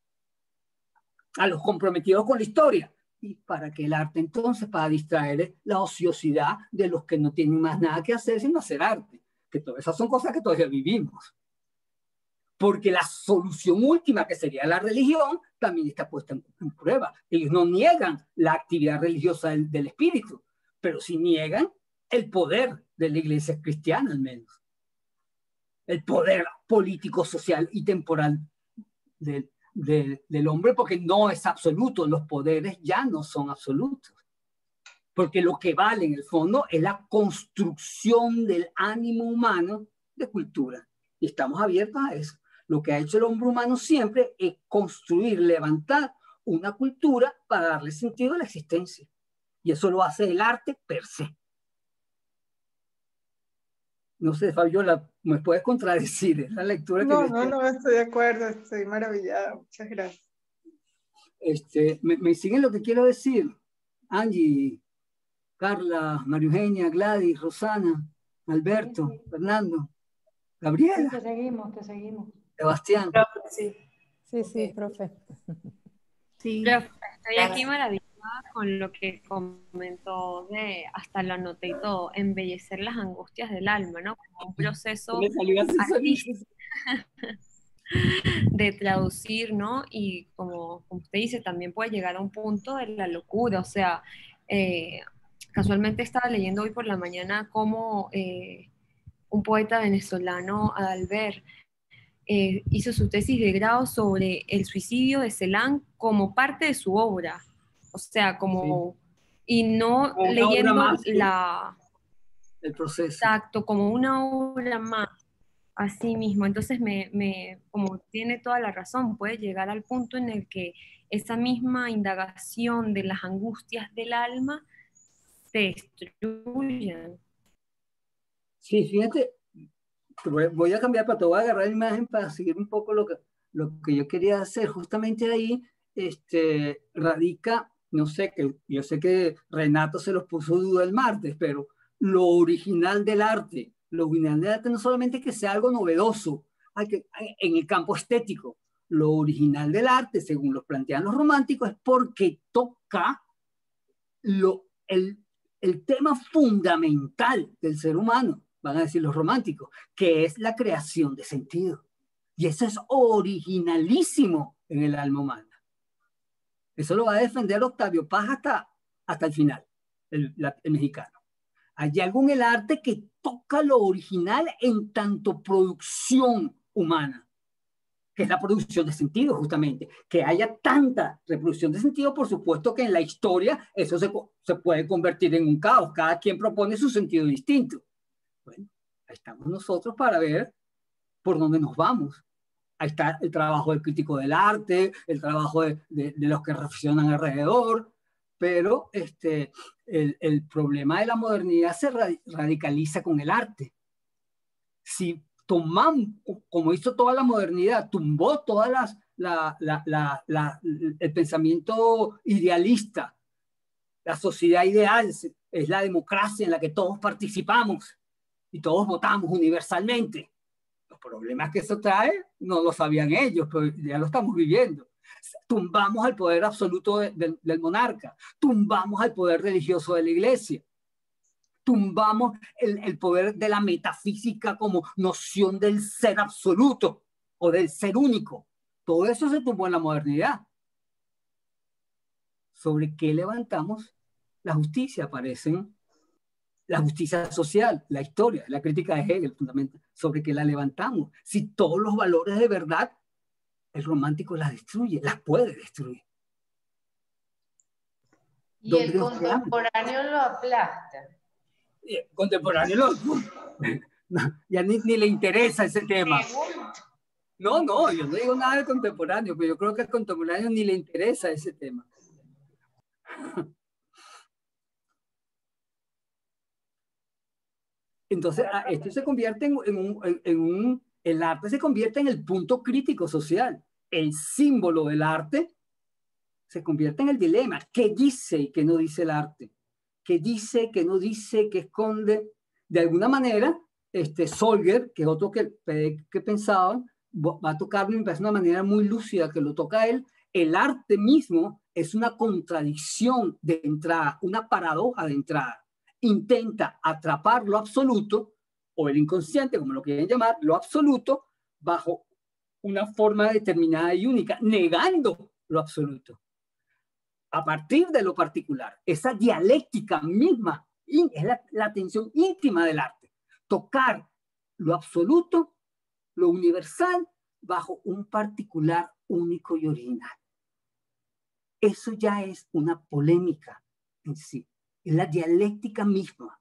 A los comprometidos con la historia, ¿Y para qué el arte entonces? Para distraer la ociosidad de los que no tienen más nada que hacer sino hacer arte. Que todas esas son cosas que todavía vivimos. Porque la solución última, que sería la religión, también está puesta en, prueba. Ellos no niegan la actividad religiosa del, del espíritu, pero sí niegan el poder de la iglesia cristiana al menos. El poder político, social y temporal del, del hombre porque no es absoluto, los poderes ya no son absolutos. Porque lo que vale en el fondo es la construcción del ánimo humano de cultura. Y estamos abiertos a eso. Lo que ha hecho el hombre humano siempre es construir, levantar una cultura para darle sentido a la existencia. Y eso lo hace el arte per se. No sé, Fabiola, ¿me puedes contradecir? Es la lectura que No, no, no, estoy de acuerdo, estoy maravillada. Muchas gracias. Este, me, me siguen lo que quiero decir. Angie, Carla, María Eugenia, Gladys, Rosana, Alberto, Fernando, Gabriela. Te seguimos, te seguimos. Sebastián. Sí, sí, sí profe. Sí. estoy aquí maravillada con lo que comentó de, hasta lo anoté y todo, embellecer las angustias del alma, ¿no? Como un proceso de traducir, ¿no? Y como, usted dice, también puede llegar a un punto de la locura, o sea, eh, casualmente estaba leyendo hoy por la mañana cómo eh, un poeta venezolano, Adalbert, eh, hizo su tesis de grado sobre el suicidio de Celan como parte de su obra. O sea, como... Y no leyendo la... El proceso. Exacto, como una obra más. Así mismo. Entonces, me, me, como tiene toda la razón, puede llegar al punto en el que esa misma indagación de las angustias del alma se destruyan. Sí, fíjate, voy a cambiar, pero te voy a agarrar la imagen para seguir un poco lo que, lo que yo quería hacer. Justamente ahí este, radica no sé, que yo sé que Renato se los puso duda el martes, pero lo original del arte, lo original del arte no solamente que sea algo novedoso en el campo estético, lo original del arte, según los plantean los románticos, es porque toca lo, el, el tema fundamental del ser humano, van a decir los románticos, que es la creación de sentido. Y eso es originalísimo en el alma humana. Eso lo va a defender Octavio Paz hasta, hasta el final, el, mexicano. Hay algo en el arte que toca lo original en tanto producción humana, que es la producción de sentido, justamente. Que haya tanta reproducción de sentido, por supuesto que en la historia eso se, se puede convertir en un caos. Cada quien propone su sentido distinto. Bueno, ahí estamos nosotros para ver por dónde nos vamos. Ahí está el trabajo del crítico del arte, el trabajo de, los que reflexionan alrededor, pero este, el, problema de la modernidad se radicaliza con el arte. Si tomamos, como hizo toda la modernidad, tumbó todas el pensamiento idealista, la sociedad ideal es la democracia en la que todos participamos y todos votamos universalmente problemas que eso trae no lo sabían ellos, pero ya lo estamos viviendo. Tumbamos al poder absoluto del monarca, tumbamos al poder religioso de la iglesia, tumbamos el, el poder de la metafísica como noción del ser absoluto o del ser único. Todo eso se tumbó en la modernidad. ¿Sobre qué levantamos? La justicia, aparecen la justicia social, la historia, la crítica de Hegel, fundamental, sobre que la levantamos. Si todos los valores de verdad, el romántico las destruye, las puede destruir. Y el contemporáneo lo aplasta. El contemporáneo lo... ya ni, ni, le interesa ese tema. No, no, yo no digo nada del contemporáneo, pero yo creo que al contemporáneo ni le interesa ese tema. Entonces, ah, esto se convierte en, un, el arte se convierte en el punto crítico social. El símbolo del arte se convierte en el dilema. ¿Qué dice y qué no dice el arte? ¿Qué dice, qué no dice, qué esconde? De alguna manera, este Solger, que es otro que, que pensaba, va a tocarlo de una manera muy lúcida que lo toca él. El arte mismo es una contradicción de entrada, una paradoja de entrada. Intenta atrapar lo absoluto, o el inconsciente, como lo quieren llamar, lo absoluto, bajo una forma determinada y única, negando lo absoluto. A partir de lo particular, esa dialéctica misma es la, la tensión íntima del arte. Tocar lo absoluto, lo universal, bajo un particular único y original. Eso ya es una polémica en sí, es la dialéctica misma.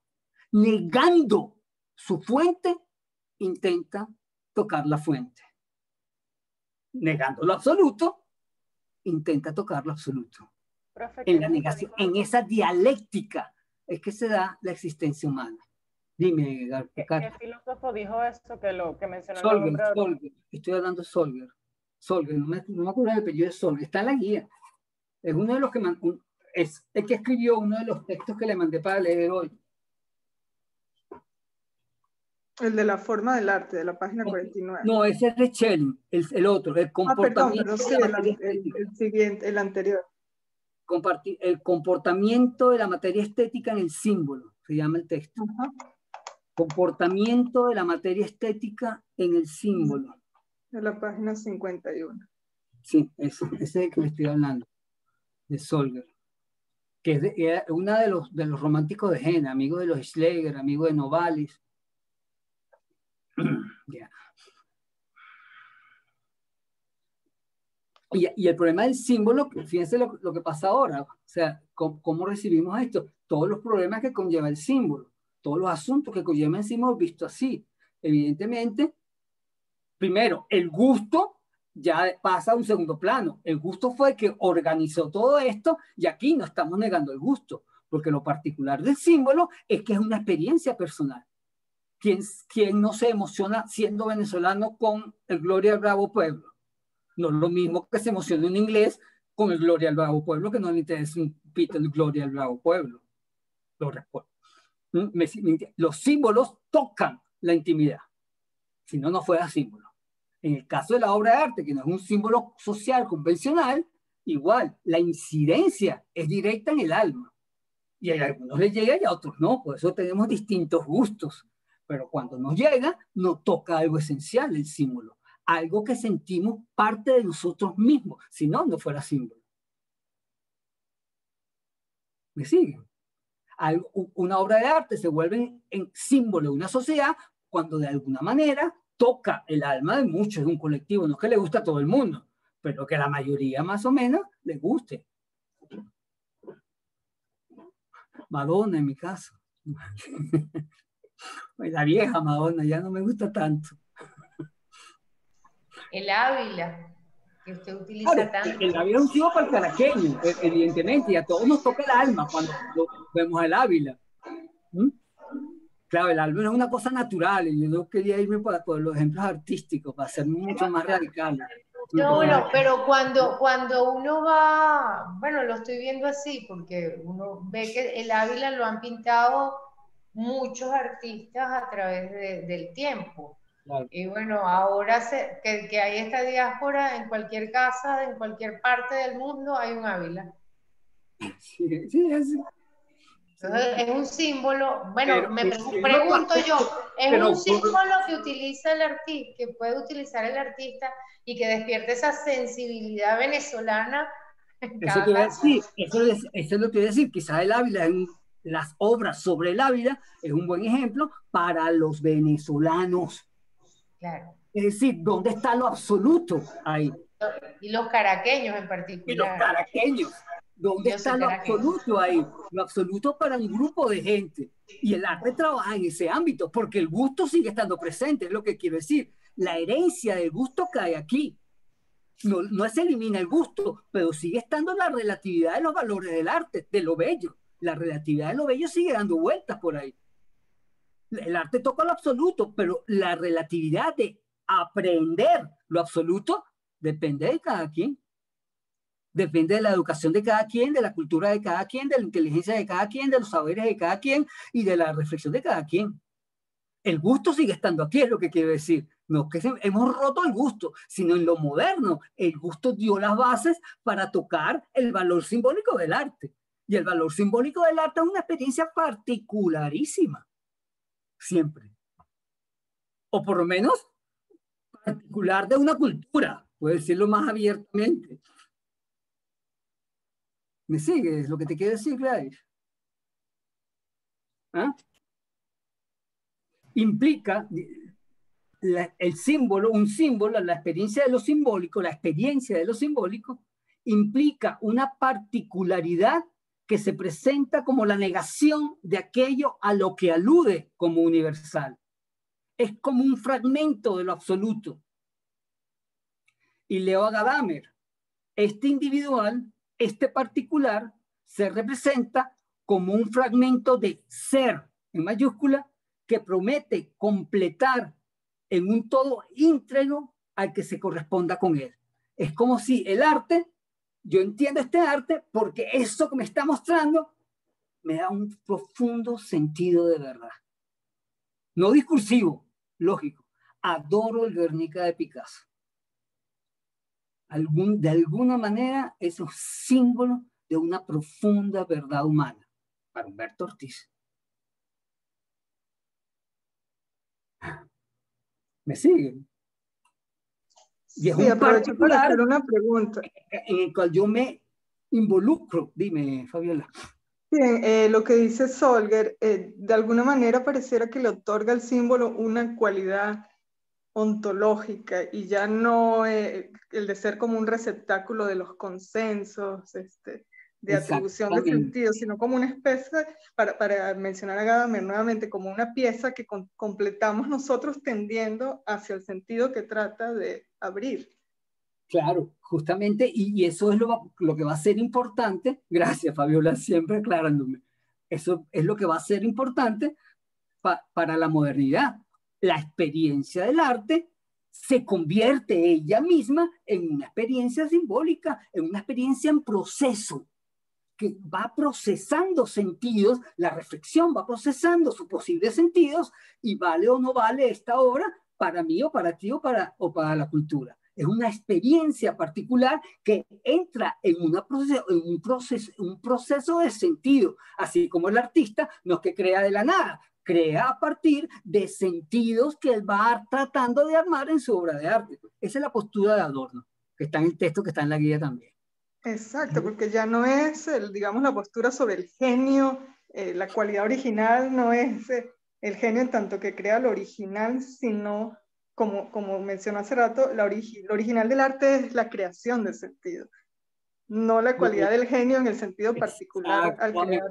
Negando su fuente, intenta tocar la fuente. Negando lo absoluto, intenta tocar lo absoluto. en la negación, en esa dialéctica es que se da la existencia humana. Dime, ¿Qué, ¿Qué, filósofo dijo eso que lo que mencionó? Solver, Solver. Estoy hablando de Solver. Solver, no me, no me acuerdo del apellido de Solver. Está en la guía. Es uno de los que es el que escribió uno de los textos que le mandé para leer hoy. El de la forma del arte, de la página 49. No, ese es de Schelling, el, el otro, el comportamiento. Ah, perdón, sí, el, el, siguiente, el anterior. Compartir, el comportamiento de la materia estética en el símbolo, se llama el texto. Comportamiento de la materia estética en el símbolo. De la página 51. Sí, ese, ese es el que le estoy hablando, de Solger, que es de, una de los, de los románticos de Jena, amigo de los Schlegel, amigo de Novalis. y, y, el problema del símbolo, fíjense lo, lo que pasa ahora, o sea, ¿cómo, ¿cómo, recibimos esto? Todos los problemas que conlleva el símbolo, todos los asuntos que conlleva el símbolo visto así. Evidentemente, primero, el gusto ya pasa a un segundo plano. El gusto fue el que organizó todo esto y aquí no estamos negando el gusto, porque lo particular del símbolo es que es una experiencia personal. ¿Quién, quién no se emociona siendo venezolano con el Gloria al Bravo Pueblo? No es lo mismo que se emociona un inglés con el Gloria al Bravo Pueblo, que no le interesa un pito el Gloria al Bravo Pueblo. Lo. ¿Mm? Los símbolos tocan la intimidad. Si no, no fuera símbolo. En el caso de la obra de arte, que no es un símbolo social convencional, igual, la incidencia es directa en el alma. Y a algunos les llega y a otros no, por eso tenemos distintos gustos. Pero cuando nos llega, nos toca algo esencial, el símbolo. Algo que sentimos parte de nosotros mismos. Si no, no fuera símbolo. ¿Me siguen? una obra de arte se vuelve en símbolo de una sociedad cuando de alguna manera toca el alma de muchos, de un colectivo, no es que le guste a todo el mundo, pero que la mayoría más o menos le guste. Madonna en mi caso. La vieja Madonna ya no me gusta tanto. El Ávila, que usted utiliza tanto. El Ávila es un tipo para el caraqueño, e-, evidentemente, y a todos nos toca el alma cuando vemos el Ávila. ¿Mm? Claro, el álbum es una cosa natural y yo no quería irme por, por los ejemplos artísticos, para ser mucho más radical. No, bueno, pero cuando, cuando uno va, bueno, lo estoy viendo así, porque uno ve que el Ávila lo han pintado muchos artistas a través del tiempo. Y bueno, ahora se, que, que, hay esta diáspora en cualquier casa, en cualquier parte del mundo, hay un Ávila. Sí, sí, es, es un símbolo, bueno, me pregunto yo, es un símbolo que utiliza el artista, que puede utilizar el artista y que despierte esa sensibilidad venezolana. Eso, te decir, eso, es, eso lo que voy a decir, quizás el Ávila, en las obras sobre el Ávila, es un buen ejemplo para los venezolanos. Claro. Es decir, ¿dónde está lo absoluto ahí? Y los caraqueños en particular. Y los caraqueños. ¿Dónde está lo absoluto ahí? Lo absoluto para un grupo de gente. Y el arte trabaja en ese ámbito, porque el gusto sigue estando presente, es lo que quiero decir. La herencia del gusto cae aquí. No, no se elimina el gusto, pero sigue estando la relatividad de los valores del arte, de lo bello. La relatividad de lo bello sigue dando vueltas por ahí. El arte toca lo absoluto, pero la relatividad de aprender lo absoluto depende de cada quien depende de la educación de cada quien, de la cultura de cada quien, de la inteligencia de cada quien, de los saberes de cada quien y de la reflexión de cada quien. El gusto sigue estando aquí, es lo que quiero decir. No que hemos roto el gusto, sino en lo moderno. El gusto dio las bases para tocar el valor simbólico del arte. Y el valor simbólico del arte es una experiencia particularísima. Siempre. O por lo menos particular de una cultura, puedo decirlo más abiertamente. ¿Me sigues lo que te quiero decir, Gladys? ¿Ah? Implica el símbolo, un símbolo, la experiencia de lo simbólico, la experiencia de lo simbólico, implica una particularidad que se presenta como la negación de aquello a lo que alude como universal. Es como un fragmento de lo absoluto. Y leo a Gadamer, este individual, este particular, se representa como un fragmento de ser, en mayúscula, que promete completar en un todo íntegro al que se corresponda con él. Es como si el arte, yo entiendo este arte porque eso que me está mostrando me da un profundo sentido de verdad. No discursivo, lógico. Adoro el Guernica de Picasso. Algún, de alguna manera es un símbolo de una profunda verdad humana para Humberto Ortiz. ¿Me siguen? Y es sí, aprovecho para hacer una pregunta. En el cual yo me involucro. Dime, Fabiola. Bien, eh, lo que dice Solger, eh, de alguna manera pareciera que le otorga al símbolo una cualidad ontológica y ya no eh, el de ser como un receptáculo de los consensos, este, de atribución de sentido, sino como una especie, para, para mencionar a Gadamer nuevamente, como una pieza que completamos nosotros tendiendo hacia el sentido que trata de abrir. Claro, justamente, y, eso es lo, lo, que va a ser importante, gracias Fabiola, siempre aclarándome, eso es lo que va a ser importante para la modernidad. La experiencia del arte se convierte ella misma en una experiencia simbólica, en una experiencia en proceso que va procesando sentidos, la reflexión va procesando sus posibles sentidos y vale o no vale esta obra para mí o para ti o para, o para la cultura. Es una experiencia particular que entra en, una proceso, en un, proceso, un proceso de sentido, así como el artista no es que crea de la nada, crea a partir de sentidos que él va tratando de armar en su obra de arte. Esa es la postura de Adorno, que está en el texto, que está en la guía también. Exacto, porque ya no es, el, digamos, la postura sobre el genio, eh, la cualidad original no es eh, el genio en tanto que crea lo original, sino, como, como mencionó hace rato, la lo original del arte es la creación de sentido, no la cualidad del genio en el sentido particular al crear...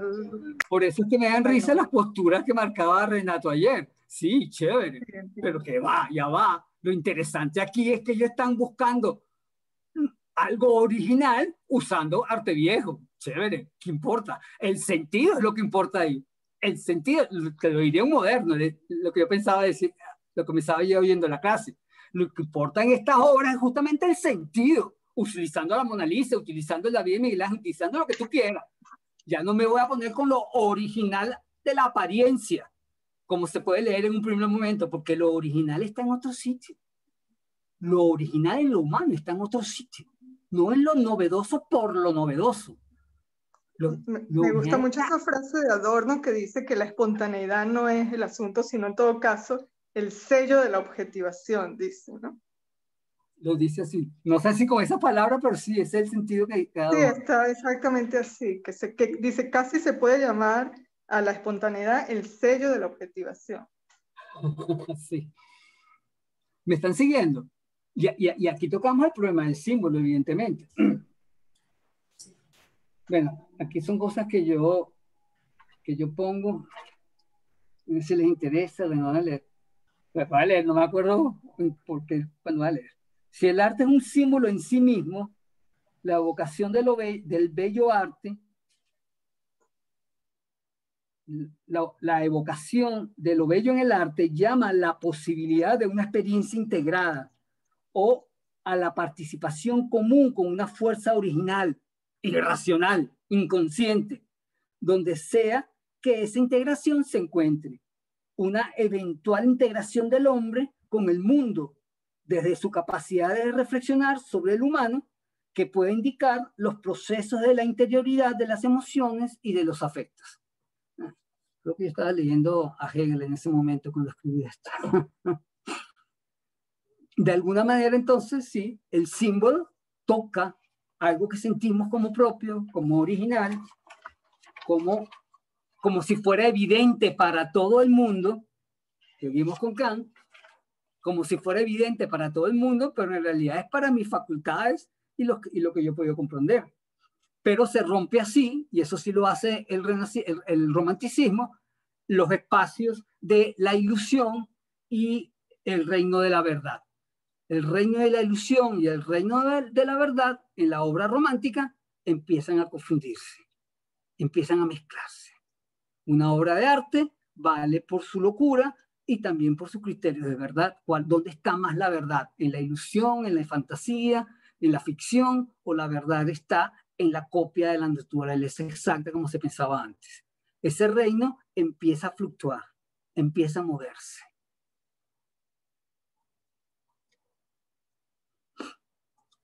Por eso es que me dan risa las posturas que marcaba Renato ayer. Sí, chévere, pero que va, ya va. Lo interesante aquí es que ellos están buscando algo original usando arte viejo. Chévere, ¿qué importa? El sentido es lo que importa ahí. El sentido, que lo diría un moderno, lo que yo pensaba decir, lo que me estaba yo oyendo en la clase. Lo que importa en estas obras es justamente el sentido, utilizando la Mona Lisa, utilizando la vida de Miguel Ángel, utilizando lo que tú quieras. Ya no me voy a poner con lo original de la apariencia, como se puede leer en un primer momento, porque lo original está en otro sitio. Lo original en lo humano está en otro sitio no es lo novedoso por lo novedoso. me, gusta mucho esa frase de Adorno que dice que la espontaneidad no es el asunto, sino en todo caso el sello de la objetivación, dice, ¿no? Lo dice así. No sé si con esa palabra, pero sí, es el sentido que Sí, está exactamente así, que, se, que dice casi se puede llamar a la espontaneidad el sello de la objetivación. sí. ¿Me están siguiendo? Y, aquí tocamos el problema del símbolo, evidentemente. Bueno, aquí son cosas que yo, que yo pongo, si les interesa, bueno, van a leer. Van a leer, no me acuerdo por qué, cuando a leer. Si el arte es un símbolo en sí mismo, la vocación del bello arte, la, la, evocación de lo bello en el arte llama la posibilidad de una experiencia integrada o a la participación común con una fuerza original, irracional, inconsciente, donde sea que esa integración se encuentre. Una eventual integración del hombre con el mundo desde su capacidad de reflexionar sobre el humano que puede indicar los procesos de la interioridad de las emociones y de los afectos. Ah, creo que yo estaba leyendo a Hegel en ese momento cuando escribí esto. De alguna manera, entonces, sí, el símbolo toca algo que sentimos como propio, como original, como, como si fuera evidente para todo el mundo, seguimos con Kant, como si fuera evidente para todo el mundo, pero en realidad es para mis facultades y lo, que yo puedo comprender. Pero se rompe así, y eso sí lo hace el romanticismo, los espacios de la ilusión y el reino de la verdad. El reino de la ilusión y el reino de la verdad en la obra romántica empiezan a confundirse, empiezan a mezclarse. Una obra de arte vale por su locura y también por su criterio de verdad. ¿Cuál, ¿Dónde está más la verdad? ¿En la ilusión, en la fantasía, en la ficción o la verdad está en la copia de la naturaleza exacta como se pensaba antes. Ese reino empieza a fluctuar, empieza a moverse.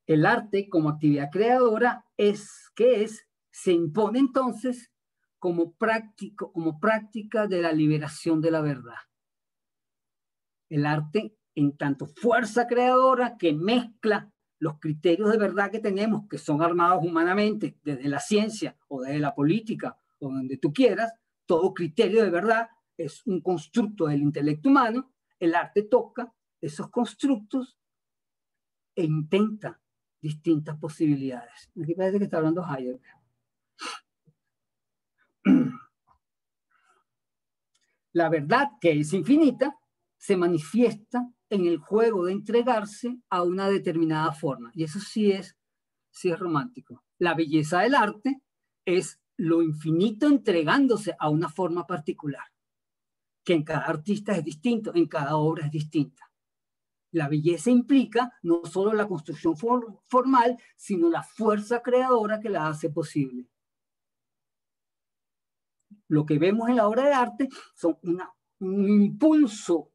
El arte como actividad creadora es, ¿qué es? Se impone entonces como, práctico, como práctica de la liberación de la verdad. El arte en tanto fuerza creadora que mezcla los criterios de verdad que tenemos, que son armados humanamente desde la ciencia o desde la política o donde tú quieras, todo criterio de verdad es un constructo del intelecto humano, el arte toca esos constructos e intenta distintas posibilidades. Aquí parece que está hablando Hayek. La verdad, que es infinita, se manifiesta en el juego de entregarse a una determinada forma. Y eso sí es, sí es romántico. La belleza del arte es lo infinito entregándose a una forma particular, que en cada artista es distinto, en cada obra es distinta. La belleza implica no solo la construcción formal, sino la fuerza creadora que la hace posible. Lo que vemos en la obra de arte son un impulso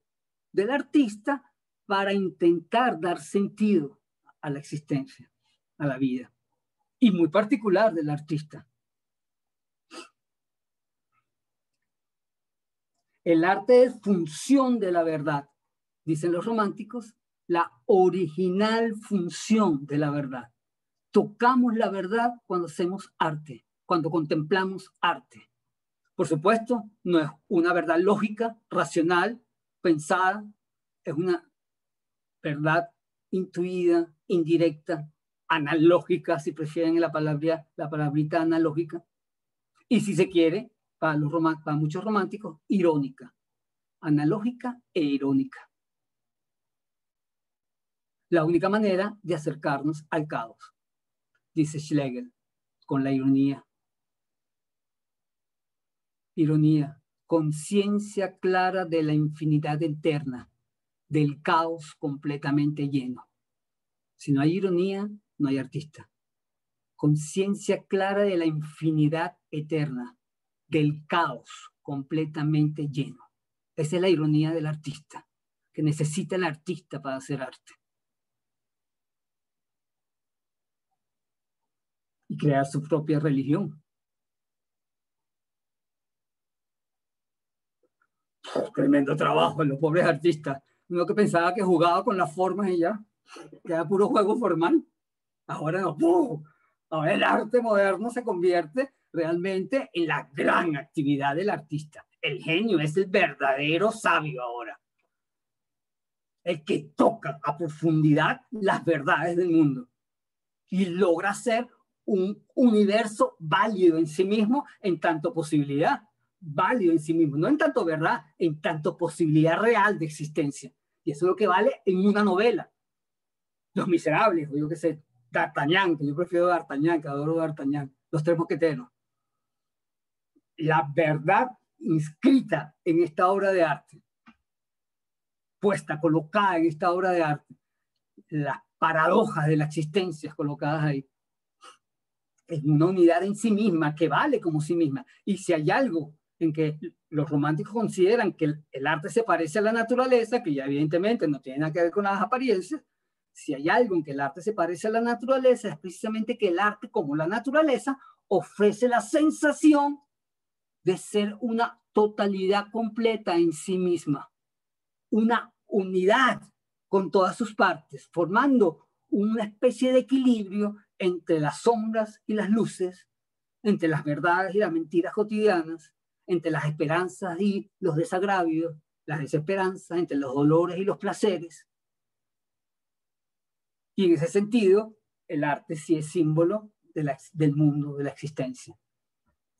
del artista para intentar dar sentido a la existencia, a la vida, y muy particular del artista. El arte es función de la verdad, dicen los románticos, la original función de la verdad. Tocamos la verdad cuando hacemos arte, cuando contemplamos arte. Por supuesto, no es una verdad lógica, racional, pensada, es una verdad intuida, indirecta, analógica, si prefieren la, palabra, la palabrita analógica, y si se quiere, para, los para muchos románticos, irónica, analógica e irónica. La única manera de acercarnos al caos, dice Schlegel, con la ironía. Ironía, conciencia clara de la infinidad eterna, del caos completamente lleno. Si no hay ironía, no hay artista. Conciencia clara de la infinidad eterna, del caos completamente lleno. Esa es la ironía del artista, que necesita el artista para hacer arte. Y crear su propia religión. Tremendo trabajo los pobres artistas. Uno que pensaba que jugaba con las formas y ya, que era puro juego formal. Ahora no, ahora el arte moderno se convierte realmente en la gran actividad del artista. El genio es el verdadero sabio ahora. El que toca a profundidad las verdades del mundo y logra ser un universo válido en sí mismo en tanto posibilidad válido en sí mismo, no en tanto verdad, en tanto posibilidad real de existencia. Y eso es lo que vale en una novela. Los Miserables, o yo qué sé, D'Artagnan, que yo prefiero D'Artagnan, que adoro D'Artagnan, Los Tres Mosqueteros. La verdad inscrita en esta obra de arte, puesta, colocada en esta obra de arte, las paradojas de la existencia colocadas ahí, es una unidad en sí misma que vale como sí misma. Y si hay algo en que los románticos consideran que el, arte se parece a la naturaleza, que ya evidentemente no tiene nada que ver con las apariencias, si hay algo en que el arte se parece a la naturaleza, es precisamente que el arte, como la naturaleza, ofrece la sensación de ser una totalidad completa en sí misma, una unidad con todas sus partes, formando una especie de equilibrio entre las sombras y las luces, entre las verdades y las mentiras cotidianas, entre las esperanzas y los desagravios, las desesperanzas, entre los dolores y los placeres. Y en ese sentido, el arte sí es símbolo del mundo, de la existencia,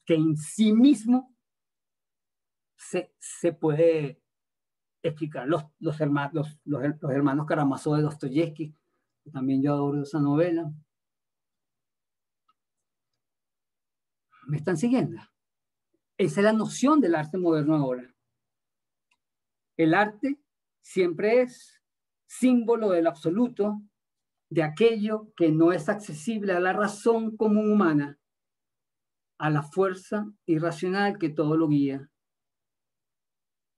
que en sí mismo se, se puede explicar. Los, los, hermanos, los, los hermanos Karamazov de Dostoyevsky, también yo adoro esa novela. ¿Me están siguiendo? Esa es la noción del arte moderno ahora. El arte siempre es símbolo del absoluto, de aquello que no es accesible a la razón común humana, a la fuerza irracional que todo lo guía.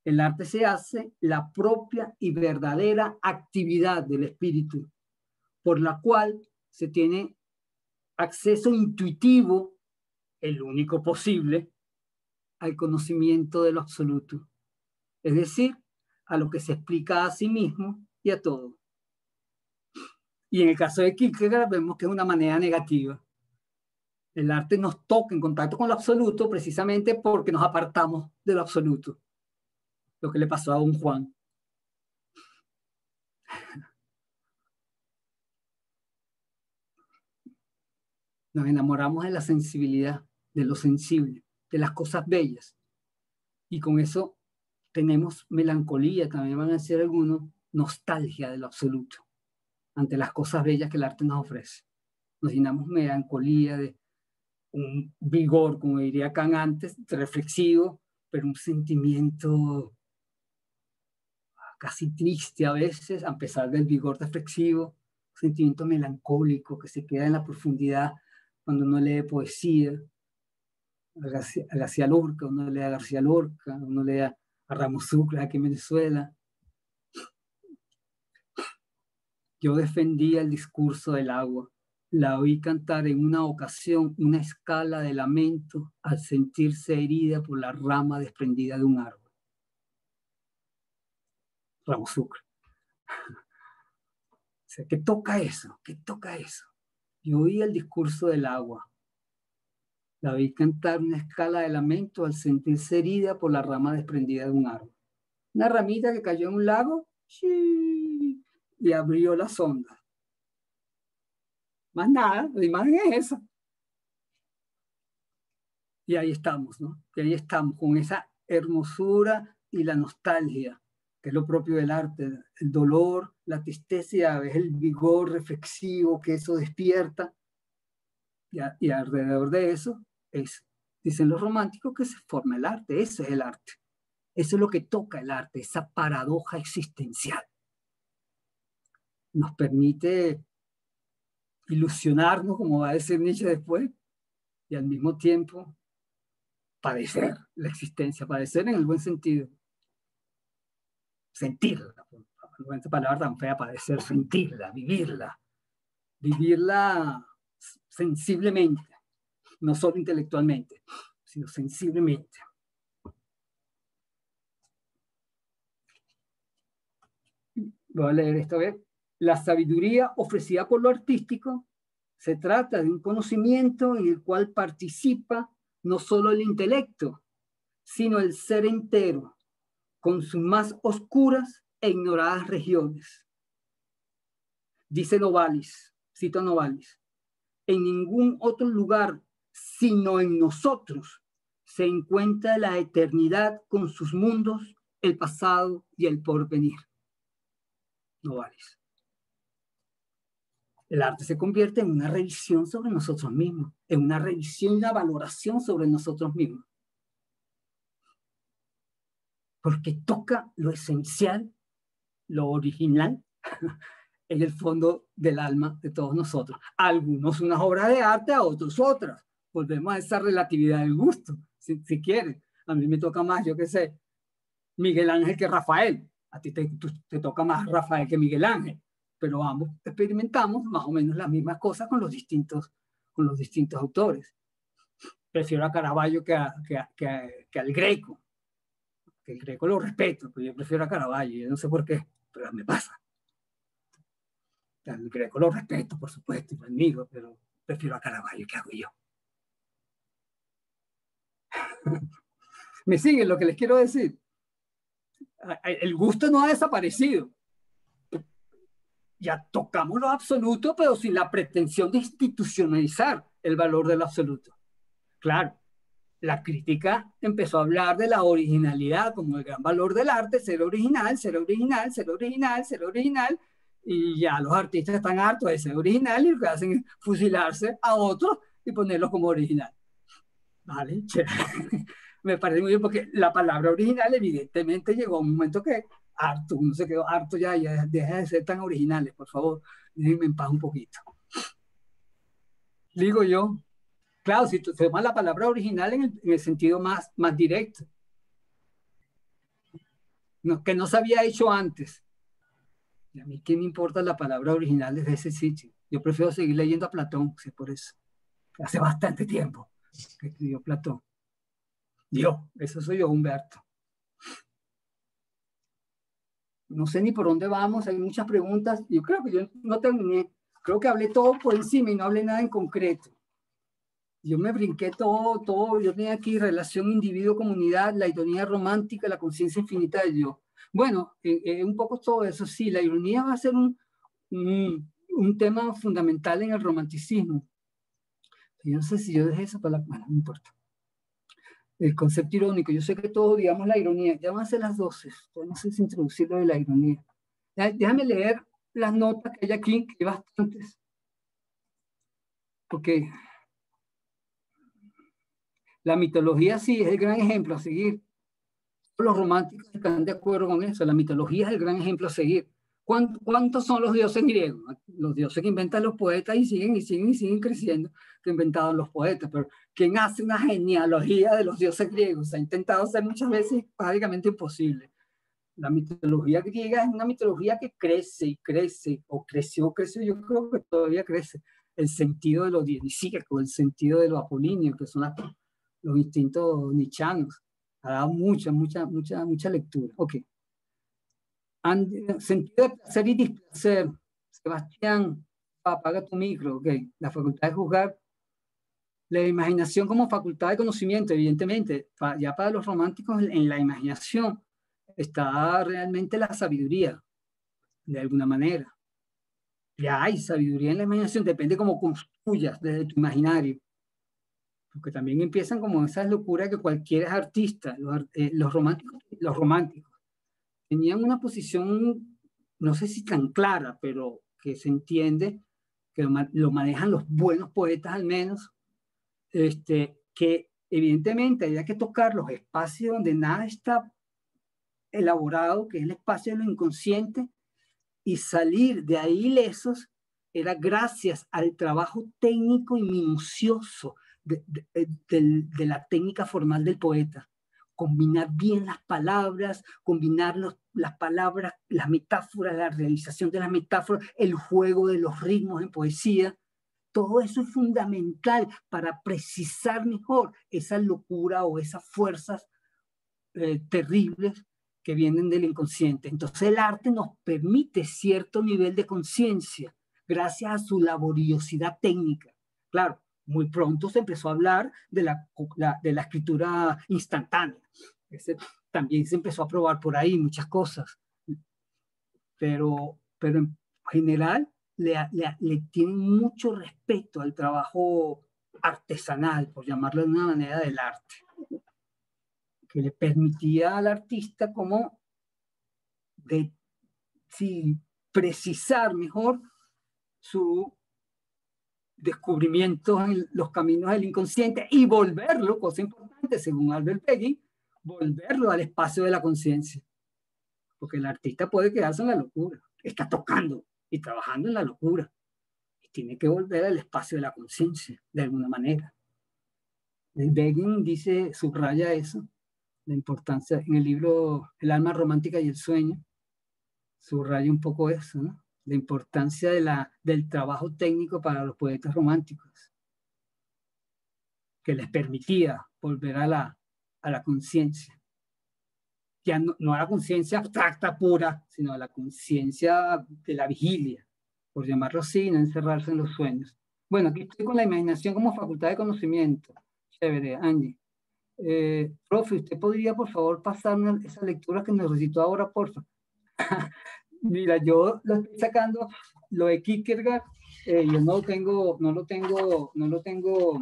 El arte se hace la propia y verdadera actividad del espíritu, por la cual se tiene acceso intuitivo, el único posible, al conocimiento de lo absoluto, es decir, a lo que se explica a sí mismo y a todo. Y en el caso de Kierkegaard vemos que es una manera negativa. El arte nos toca en contacto con lo absoluto precisamente porque nos apartamos de lo absoluto. Lo que le pasó a un Juan. Nos enamoramos de la sensibilidad, de lo sensible, de las cosas bellas. Y con eso tenemos melancolía, también van a ser algunos, nostalgia de lo absoluto, ante las cosas bellas que el arte nos ofrece. Nos llenamos melancolía de un vigor, como diría Kant antes, reflexivo, pero un sentimiento casi triste a veces, a pesar del vigor reflexivo, un sentimiento melancólico que se queda en la profundidad cuando uno lee poesía, a García, a Lorca, uno lee a García Lorca, uno lee a, Ramos Sucre aquí en Venezuela. Yo defendía el discurso del agua. La oí cantar en una ocasión una escala de lamento al sentirse herida por la rama desprendida de un árbol. Ramos Sucre. ¿qué toca eso? ¿Qué toca eso? Yo oí el discurso del agua. La vi cantar una escala de lamento al sentirse herida por la rama desprendida de un árbol. Una ramita que cayó en un lago y abrió la sonda. Más nada, la imagen es esa. Y ahí estamos, ¿no? Y ahí estamos, con esa hermosura y la nostalgia, que es lo propio del arte, el dolor, la tristeza y a veces el vigor reflexivo que eso despierta. Y, alrededor de eso es, dicen los románticos, que se forma el arte. Ese es el arte. Eso es lo que toca el arte, esa paradoja existencial. Nos permite ilusionarnos, como va a decir Nietzsche después, y al mismo tiempo padecer la existencia, padecer en el buen sentido, sentirla, esta palabra tan fea padecer, sentirla, vivirla, vivirla sensiblemente, no solo intelectualmente, sino sensiblemente. Voy a leer esta vez. La sabiduría ofrecida por lo artístico se trata de un conocimiento en el cual participa no solo el intelecto, sino el ser entero, con sus más oscuras e ignoradas regiones. Dice Novalis, cito a Novalis, en ningún otro lugar sino en nosotros se encuentra la eternidad con sus mundos, el pasado y el porvenir. Novalis. El arte se convierte en una revisión sobre nosotros mismos, en una revisión y una valoración sobre nosotros mismos. Porque toca lo esencial lo original en el fondo del alma de todos nosotros. Algunos unas obras de arte, a otros otras. Volvemos a esa relatividad del gusto, si, quieren. A mí me toca más, yo qué sé, Miguel Ángel que Rafael. A ti te, te toca más Rafael que Miguel Ángel. Pero ambos experimentamos más o menos las mismas cosas con los distintos, con los distintos autores. Prefiero a Caravaggio que, que, que, que al Greco. Que el Greco lo respeto, pero yo prefiero a Caravaggio. Yo no sé por qué, pero me pasa. Al Greco lo respeto, por supuesto, y conmigo, pero prefiero a Caravaggio. ¿Qué hago yo? ¿Me siguen lo que les quiero decir? El gusto no ha desaparecido. Ya tocamos lo absoluto, pero sin la pretensión de institucionalizar el valor del absoluto. Claro, la crítica empezó a hablar de la originalidad como el gran valor del arte, ser original, ser original, ser original, ser original, y ya los artistas están hartos de ser original y lo que hacen es fusilarse a otros y ponerlos como original. Vale, me parece muy bien porque la palabra original evidentemente llegó a un momento que harto, uno se quedó harto ya, ya deja de ser tan originales, por favor, déjenme en paz un poquito. Digo yo, claro, si tomas la palabra original en el, en el sentido más, más directo, que no se había hecho antes. Y a mí, ¿qué me importa la palabra original desde ese sitio? Yo prefiero seguir leyendo a Platón, sé por eso. Hace bastante tiempo que escribió Platón. Yo, eso soy yo, Humberto. No sé ni por dónde vamos, hay muchas preguntas. Yo creo que yo no terminé, creo que hablé todo por encima y no hablé nada en concreto. Yo me brinqué todo, todo. Yo tenía aquí relación individuo-comunidad, la ironía romántica, la conciencia infinita de yo. Bueno, eh, eh, un poco todo eso, sí, la ironía va a ser un, un, un tema fundamental en el romanticismo. Yo no sé si yo dejé esa palabra, bueno, no importa. El concepto irónico, yo sé que todos digamos la ironía, ya van a las 12, no sé si introducir lo de la ironía. Déjame leer las notas que hay aquí, que hay bastantes. Porque la mitología sí es el gran ejemplo a seguir. Los románticos están de acuerdo con eso, la mitología es el gran ejemplo a seguir. ¿Cuántos son los dioses griegos? Los dioses que inventan los poetas y siguen y siguen y siguen creciendo, que inventaron los poetas. Pero ¿quién hace una genealogía de los dioses griegos? Se ha intentado hacer muchas veces prácticamente imposible. La mitología griega es una mitología que crece y crece, o creció, creció, yo creo que todavía crece. El sentido de los dionisíacos, el sentido de los apolíneos, que son los instintos nichanos. Ha dado mucha, mucha, mucha, mucha lectura. Ok sentido de placer y displacer. Sebastián, apaga tu micro. La facultad de juzgar. La imaginación como facultad de conocimiento, evidentemente, ya para los románticos en la imaginación está realmente la sabiduría, de alguna manera. Ya hay sabiduría en la imaginación, depende cómo construyas desde tu imaginario. Porque también empiezan como esas locuras que cualquier artista, los, eh, los románticos, los románticos tenían una posición, no sé si tan clara, pero que se entiende, que lo manejan los buenos poetas al menos, este, que evidentemente había que tocar los espacios donde nada está elaborado, que es el espacio de lo inconsciente, y salir de ahí lesos era gracias al trabajo técnico y minucioso de, de la técnica formal del poeta combinar bien las palabras, combinar las palabras, las metáforas, la realización de las metáforas, el juego de los ritmos en poesía. Todo eso es fundamental para precisar mejor esa locura o esas fuerzas eh, terribles que vienen del inconsciente. Entonces el arte nos permite cierto nivel de conciencia gracias a su laboriosidad técnica. Claro, muy pronto se empezó a hablar de la, de la escritura instantánea. también se empezó a probar por ahí muchas cosas. Pero, pero en general le, le, le tienen mucho respeto al trabajo artesanal, por llamarlo de una manera, del arte, que le permitía al artista como de sí, precisar mejor su descubrimientos en los caminos del inconsciente y volverlo, cosa importante según Albert Peggy, volverlo al espacio de la conciencia. Porque el artista puede quedarse en la locura, está tocando y trabajando en la locura. Y tiene que volver al espacio de la conciencia, de alguna manera. Begin dice, subraya eso, la importancia, en el libro El alma romántica y el sueño, subraya un poco eso, ¿no? La importancia de la, del trabajo técnico para los poetas románticos, que les permitía volver a la, a la conciencia. Ya no, no, a la conciencia abstracta pura, sino a la conciencia de la vigilia, por llamarlo así, no encerrarse en los sueños. Bueno, aquí estoy con la imaginación como facultad de conocimiento. Chévere, Angie. Eh, profe, ¿usted podría, por favor, pasarme esa lectura que nos recitó ahora, por favor? Mira, yo lo estoy sacando, lo de Kierkegaard, eh, yo no tengo, no lo tengo, no lo tengo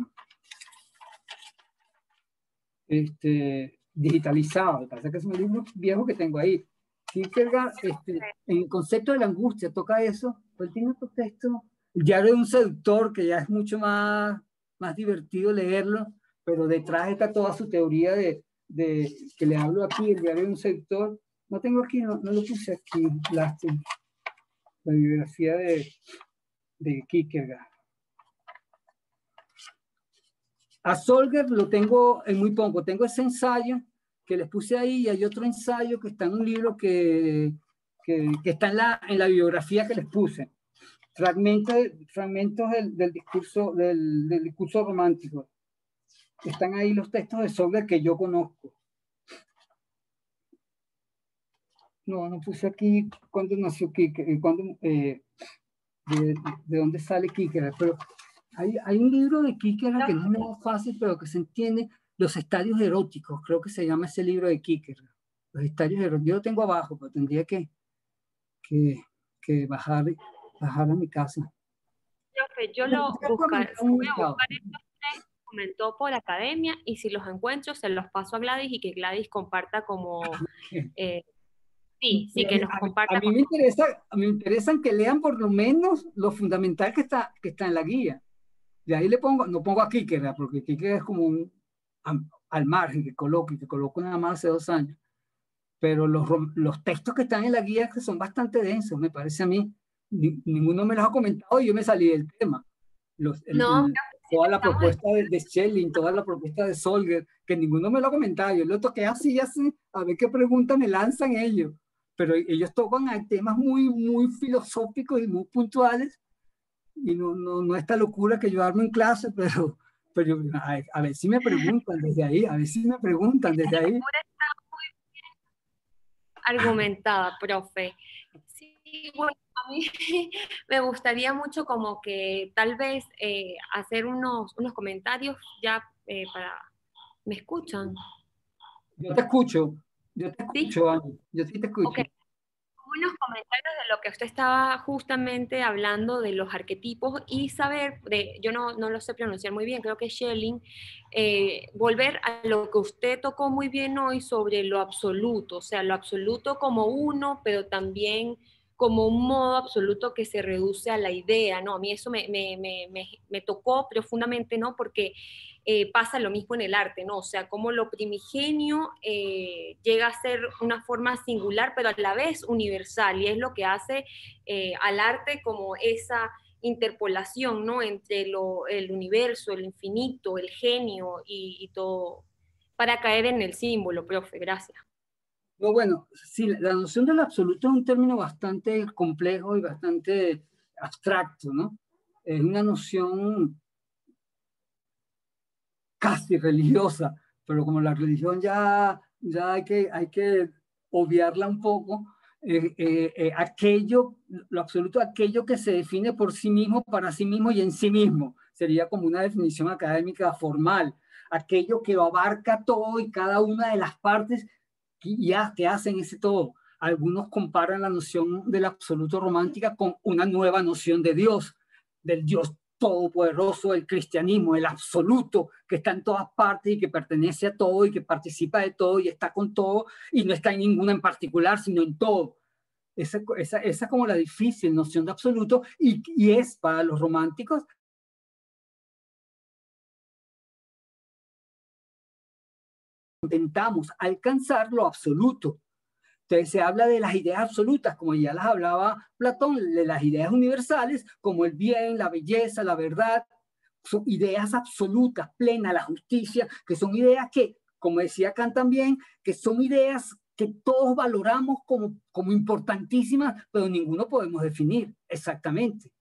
este, digitalizado. Pasa que es un libro viejo que tengo ahí. Kierkegaard, este, en el concepto de la angustia, toca eso. Pues tiene otro texto, el diario de un seductor, que ya es mucho más, más divertido leerlo, pero detrás está toda su teoría de, de que le hablo aquí, el diario de un seductor. No tengo aquí, no, lo puse aquí, la, la bibliografía de, de Kierkegaard. A Solger lo tengo en muy poco. Tengo ese ensayo que les puse ahí y hay otro ensayo que está en un libro que, que, está en la, en la biografía que les puse. Fragmentos, fragmentos del, discurso, del, discurso romántico. Están ahí los textos de Solger que yo conozco. No, no puse aquí cuándo nació Kierkegaard, cuándo, eh, de, de, dónde sale Kierkegaard, pero hay, hay un libro de Kierkegaard que no es fácil, pero que se entiende, Los estadios eróticos, creo que se llama ese libro de Kierkegaard. Los estadios eróticos, yo lo tengo abajo, pero tendría que, que, que bajar, bajar a mi casa. Profe, yo lo buscar, voy a buscar estos tres comentó por academia y si los encuentro se los paso a Gladys y que Gladys comparta como eh, Sí, sí, que nos compartan. A, mí me interesa, a me interesan que lean por lo menos lo fundamental que está, que está en la guía. De ahí le pongo, no pongo aquí que porque aquí es como un, al margen que coloco, y que coloco nada más hace dos años. Pero los, los textos que están en la guía que son bastante densos, me parece a mí. ninguno me los ha comentado y yo me salí del tema. Los, el, no, el, toda la propuesta de, de, Schelling, toda la propuesta de Solger, que ninguno me lo ha comentado. Yo lo toqué así, así, a ver qué pregunta me lanzan ellos pero ellos tocan temas muy, muy filosóficos y muy puntuales, y no, no, no esta locura que yo armo en clase, pero, pero a, a, ver si me preguntan desde ahí, a ver si me preguntan desde ahí. Argumentada, profe. Sí, bueno, a mí me gustaría mucho como que tal vez eh, hacer unos, unos comentarios ya eh, para... ¿Me escuchan? Yo te escucho. Yo te escucho, ¿Sí? Ani. Yo sí te escucho. Okay. Unos comentarios de lo que usted estaba justamente hablando de los arquetipos y saber, de, yo no, no lo sé pronunciar muy bien, creo que Schelling, eh, volver a lo que usted tocó muy bien hoy sobre lo absoluto, o sea, lo absoluto como uno, pero también como un modo absoluto que se reduce a la idea, ¿no? A mí eso me, me, me, me tocó profundamente, ¿no? Porque eh, pasa lo mismo en el arte, ¿no? O sea, como lo primigenio eh, llega a ser una forma singular, pero a la vez universal, y es lo que hace eh, al arte como esa interpolación, ¿no? Entre lo, el universo, el infinito, el genio y, y todo, para caer en el símbolo, profe, gracias. No, bueno, sí, la noción del absoluto es un término bastante complejo y bastante abstracto, ¿no? Es una noción casi religiosa, pero como la religión ya, ya hay, que, hay que obviarla un poco, eh, eh, eh, aquello, lo absoluto, aquello que se define por sí mismo, para sí mismo y en sí mismo, sería como una definición académica formal, aquello que lo abarca todo y cada una de las partes y ya, que hacen ese todo. Algunos comparan la noción del absoluto romántica con una nueva noción de Dios, del Dios todopoderoso, el cristianismo, el absoluto, que está en todas partes y que pertenece a todo y que participa de todo y está con todo y no está en ninguna en particular, sino en todo. Esa, esa, esa como la difícil noción de absoluto y, y es para los románticos intentamos alcanzar lo absoluto. Entonces se habla de las ideas absolutas, como ya las hablaba Platón, de las ideas universales, como el bien, la belleza, la verdad, son ideas absolutas, plenas, la justicia, que son ideas que como decía Kant también, que son ideas que todos valoramos como, como importantísimas, pero ninguno podemos definir exactamente,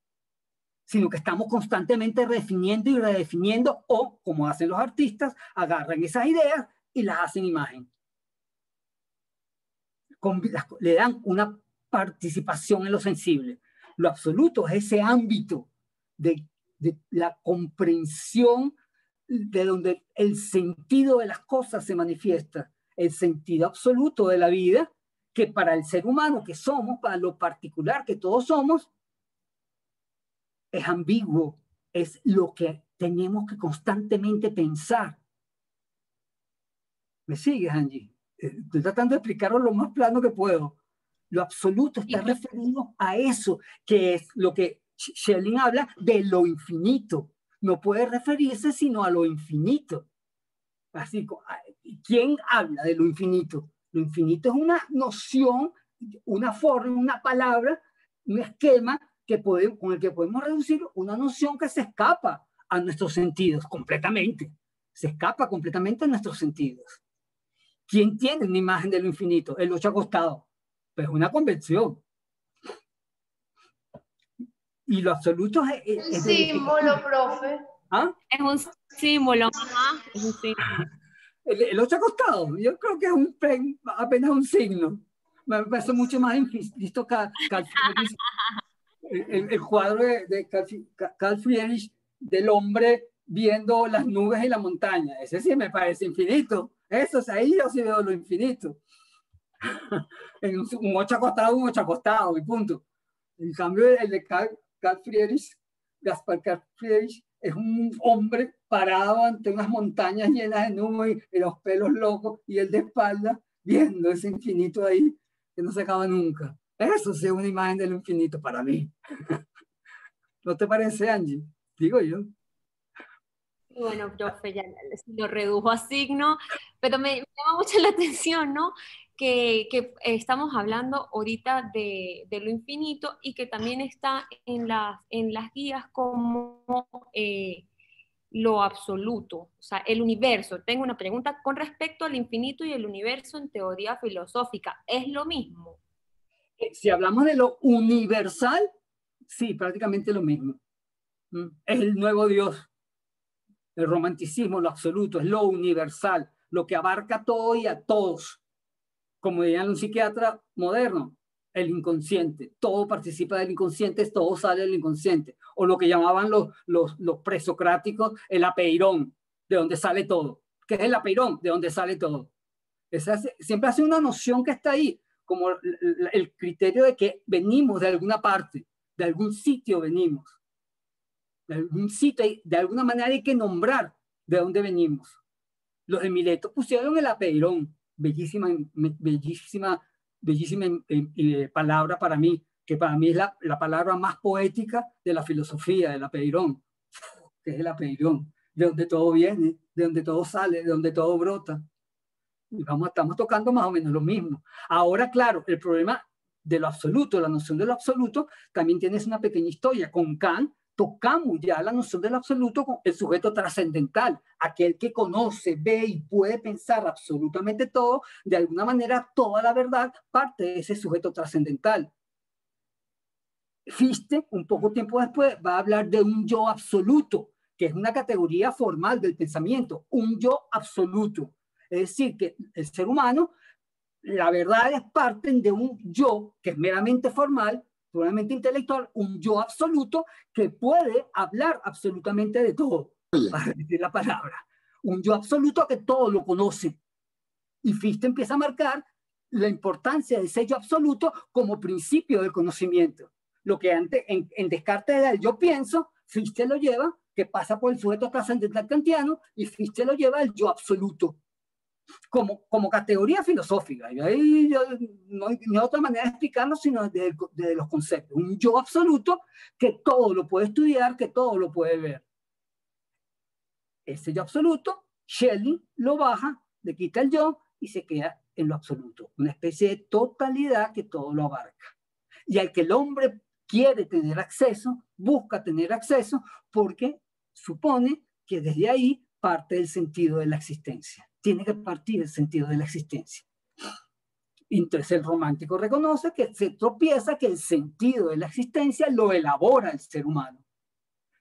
sino que estamos constantemente redefiniendo y redefiniendo o, como hacen los artistas, agarran esas ideas y las hacen imagen. Le dan una participación en lo sensible. Lo absoluto es ese ámbito de, la comprensión de donde el sentido de las cosas se manifiesta, el sentido absoluto de la vida, que para el ser humano que somos, para lo particular que todos somos, es ambiguo, es lo que tenemos que constantemente pensar. ¿Me sigues, Angie? Estoy tratando de explicarlo lo más plano que puedo. Lo absoluto está referido a eso, que es lo que Schelling habla de lo infinito no puede referirse sino a lo infinito. Así, ¿quién habla de lo infinito? Lo infinito es una noción, una forma, una palabra, un esquema que podemos, con el que podemos reducir una noción que se escapa a nuestros sentidos completamente. Se escapa completamente a nuestros sentidos. ¿Quién tiene una imagen de lo infinito? El ocho acostado. Pues una convención. Y lo absoluto es... un símbolo, profe. ¿Ah? Es un símbolo, Es un símbolo. El, el ocho acostado, yo creo que es un, apenas un signo. Me parece mucho más listo que, el, el, cuadro de, de Carl Friedrich del hombre viendo las nubes y la montaña. Ese sí me parece infinito. Eso es ahí yo sí veo lo infinito. en un, un, ocho acostado, un ocho acostado, y punto. En cambio, el de Carl, Carl Gaspar Carl Friedrich, es un hombre parado ante unas montañas llenas de nubes y los pelos locos y él de espalda viendo ese infinito ahí que no se acaba nunca. Eso es una imagen del infinito para mí. ¿No te parece, Angie? Digo yo. Bueno, profe, ya lo redujo a signo, pero me, llama mucho la atención, ¿no? que, estamos hablando ahorita de, lo infinito y que también está en las, en las guías como eh, lo absoluto, o sea, el universo. Tengo una pregunta con respecto al infinito y el universo en teoría filosófica. ¿Es lo mismo? Eh, si hablamos de lo universal, sí, prácticamente lo mismo. Mm, es el nuevo Dios. El romanticismo, lo absoluto, es lo universal, lo que abarca todo y a todos como diría un psiquiatra moderno, el inconsciente. Todo participa del inconsciente, todo sale del inconsciente. O lo que llamaban los, presocráticos, el apeirón, de donde sale todo. ¿Qué es el apeirón? De donde sale todo. Siempre hace una noción que está ahí, como el criterio de que venimos de alguna parte, de algún sitio venimos. De algún sitio, de alguna manera hay que nombrar de dónde venimos. Los de Mileto pusieron el apeirón, bellísima, bellísima, bellísima eh, palabra para mí, que para mí es la, la, palabra más poética de la filosofía, de la Peirón, que es el Peirón, de donde todo viene, de donde todo sale, de donde todo brota. Y vamos, estamos tocando más o menos lo mismo. Ahora, claro, el problema de lo absoluto, la noción de lo absoluto, también tienes una pequeña historia. Con Kant tocamos ya la noción del absoluto con el sujeto trascendental, aquel que conoce, ve y puede pensar absolutamente todo, de alguna manera toda la verdad parte de ese sujeto trascendental. Fichte, un poco tiempo después, va a hablar de un yo absoluto, que es una categoría formal del pensamiento, un yo absoluto. Es decir, que el ser humano, la verdad es parte de un yo que es meramente formal, puramente intelectual, un yo absoluto que puede hablar absolutamente de todo, para decir la palabra. Un yo absoluto que todo lo conoce. Y Fichte empieza a marcar la importancia de ese yo absoluto como principio del conocimiento. Lo que antes en, en Descartes era el yo pienso, Fichte lo lleva, que pasa por el sujeto trascendental kantiano, y Fichte lo lleva al yo absoluto como, como categoría filosófica. Y ahí no, hay, otra manera de explicarlo sino desde, los conceptos. Un yo absoluto que todo lo puede estudiar, que todo lo puede ver. Ese yo absoluto, Shelley lo baja, le quita el yo y se queda en lo absoluto. Una especie de totalidad que todo lo abarca. Y al que el hombre quiere tener acceso, busca tener acceso, porque supone que desde ahí parte del sentido de la existencia. Tiene que partir del sentido de la existencia. Entonces el romántico reconoce que se tropieza que el sentido de la existencia lo elabora el ser humano,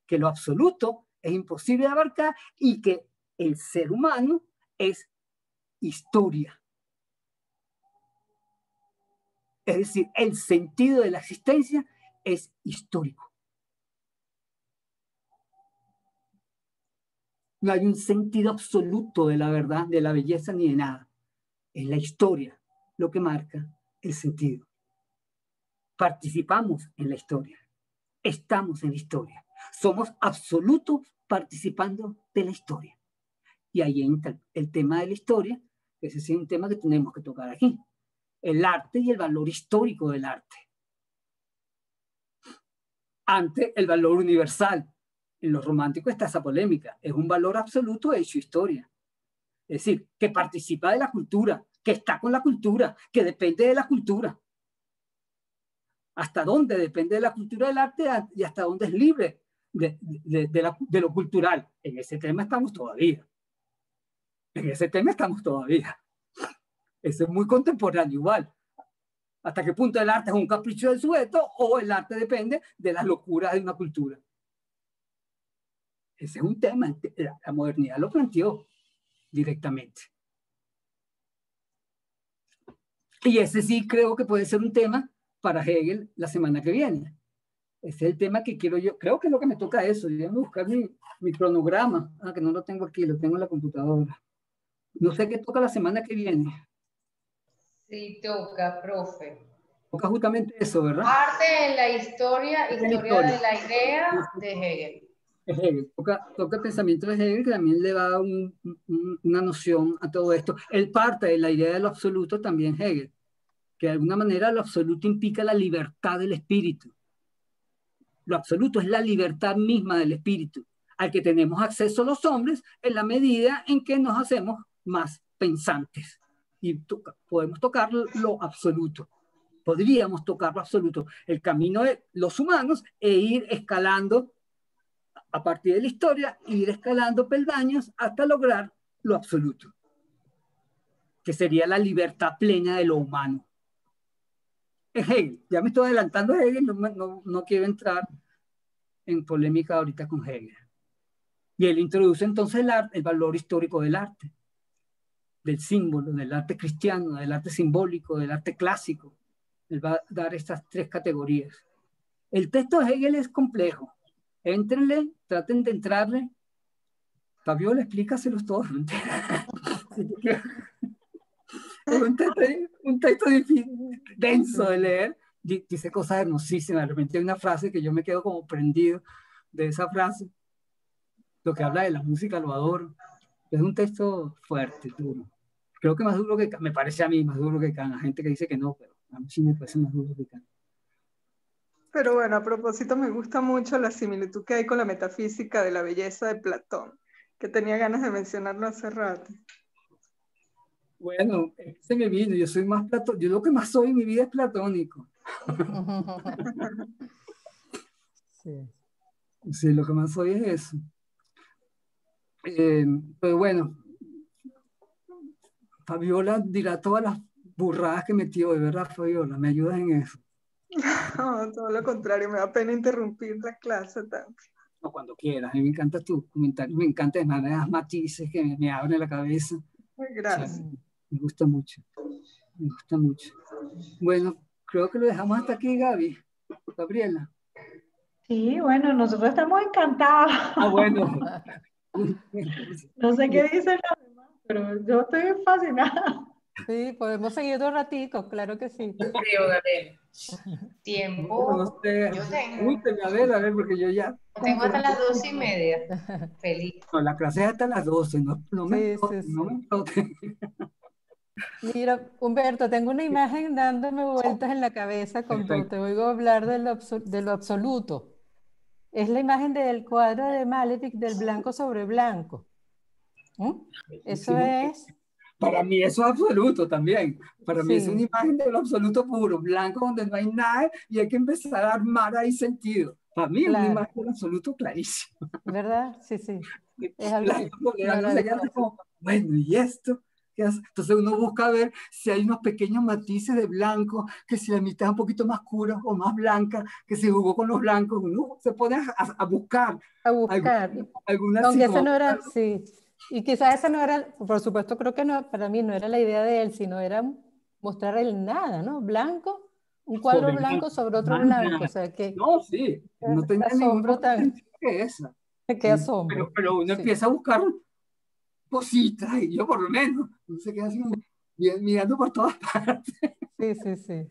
que lo absoluto es imposible de abarcar y que el ser humano es historia. Es decir, el sentido de la existencia es histórico. No hay un sentido absoluto de la verdad, de la belleza ni de nada. Es la historia lo que marca el sentido. Participamos en la historia. Estamos en la historia. Somos absolutos participando de la historia. Y ahí entra el tema de la historia, que ese es un tema que tenemos que tocar aquí. El arte y el valor histórico del arte. Ante el valor universal. En los románticos está esa polémica. Es un valor absoluto hecho historia. Es decir, que participa de la cultura, que está con la cultura, que depende de la cultura. Hasta dónde depende de la cultura del arte y hasta dónde es libre de, de, lo cultural. En ese tema estamos todavía. En ese tema estamos todavía. Eso es muy contemporáneo igual. ¿Hasta qué punto el arte es un capricho del sujeto o el arte depende de las locuras de una cultura? Ese es un tema. La modernidad lo planteó directamente. Y ese sí creo que puede ser un tema para Hegel la semana que viene. Ese es el tema que quiero yo. Creo que es lo que me toca eso. Déjame buscar mi, mi cronograma. Ah, que no lo tengo aquí, lo tengo en la computadora. No sé qué toca la semana que viene. Sí, toca, profe. Toca justamente eso, ¿verdad? Arte en la historia, historia, de la idea de Hegel. Hegel. Toca, toca pensamiento de Hegel que también le da una noción a todo esto. Él parte de la idea de lo absoluto también Hegel, que de alguna manera lo absoluto implica la libertad del espíritu. Lo absoluto es la libertad misma del espíritu, al que tenemos acceso los hombres en la medida en que nos hacemos más pensantes. Y podemos tocar lo absoluto. Podríamos tocar lo absoluto. El camino de los humanos e ir escalando a partir de la historia, ir escalando peldaños hasta lograr lo absoluto, que sería la libertad plena de lo humano. Hegel, ya me estoy adelantando a Hegel, no, no, quiero entrar en polémica ahorita con Hegel. Y él introduce entonces el, el valor histórico del arte, del símbolo, del arte cristiano, del arte simbólico, del arte clásico. Él va a dar estas tres categorías. El texto de Hegel es complejo, Éntrenle, traten de entrarle. Fabiola, explícaselos todos. es un texto, un texto denso de leer. Dice cosas hermosísimas. De repente hay una frase que yo me quedo como prendido de esa frase. Lo que habla de la música lo adoro. Es un texto fuerte, duro. Creo que más duro que me parece a mí más duro que Can. Hay gente que dice que no, pero a mí sí me parece más duro que Can. Pero bueno, a propósito, me gusta mucho la similitud que hay con la metafísica de la belleza de Platón, que tenía ganas de mencionarlo hace rato. Bueno, se me vino, yo soy más platónico, yo lo que más soy en mi vida es platónico. sí. sí, lo que más soy es eso. Eh, pero bueno, Fabiola dirá todas las burradas que metió, de verdad, Fabiola, me ayudas en eso. No, todo lo contrario, me da pena interrumpir la clase tanto. No, cuando quieras, a mí me encanta tu comentario, me encanta de manera matices que me, abren la cabeza. Gracias. me gusta mucho, me gusta mucho. Bueno, creo que lo dejamos hasta aquí, Gaby. Gabriela. Sí, bueno, nosotros estamos encantados. Ah, bueno. no sé qué dicen los demás, pero yo estoy fascinada. Sí, podemos seguir otro ratito, claro que sí. Tiempo. yo tengo. a ver, a ver, porque yo ya. Tengo hasta las doce y media. Feliz. No, la clase es hasta las doce, no, no me, sí, no me Mira, Humberto, tengo una imagen dándome vueltas en la cabeza cuando te oigo hablar de lo, de lo absoluto. Es la imagen del cuadro de Malefic del blanco sobre blanco. ¿Mm? Eso es para mí eso es absoluto también. Para mí es una imagen de lo absoluto puro, blanco donde no hay nada y hay que empezar a armar ahí sentido. Para mí es una Claro. imagen absoluto clarísima. ¿Verdad? Sí, sí. Es algo como, bueno, ¿y esto? Entonces uno busca ver si hay unos pequeños matices de blanco, que si la mitad es un poquito más oscura o más blanca, que se jugó con los blancos, uno se pone a, a buscar a buscar. algunas Aunque esa no era, sí. Y quizás esa no era, por supuesto, creo que no, para mí no era la idea de él, sino era mostrar el nada, ¿no? Blanco, un cuadro Sobre blanco blanco, sobre otro blanco. nada. O sea, que, No, sí, no Qué tenía ningún tan- que esa. que asombro. Pero, pero uno Sí. empieza a buscar cositas, y yo por lo menos, uno se queda así mirando por todas partes, Sí, sí, sí.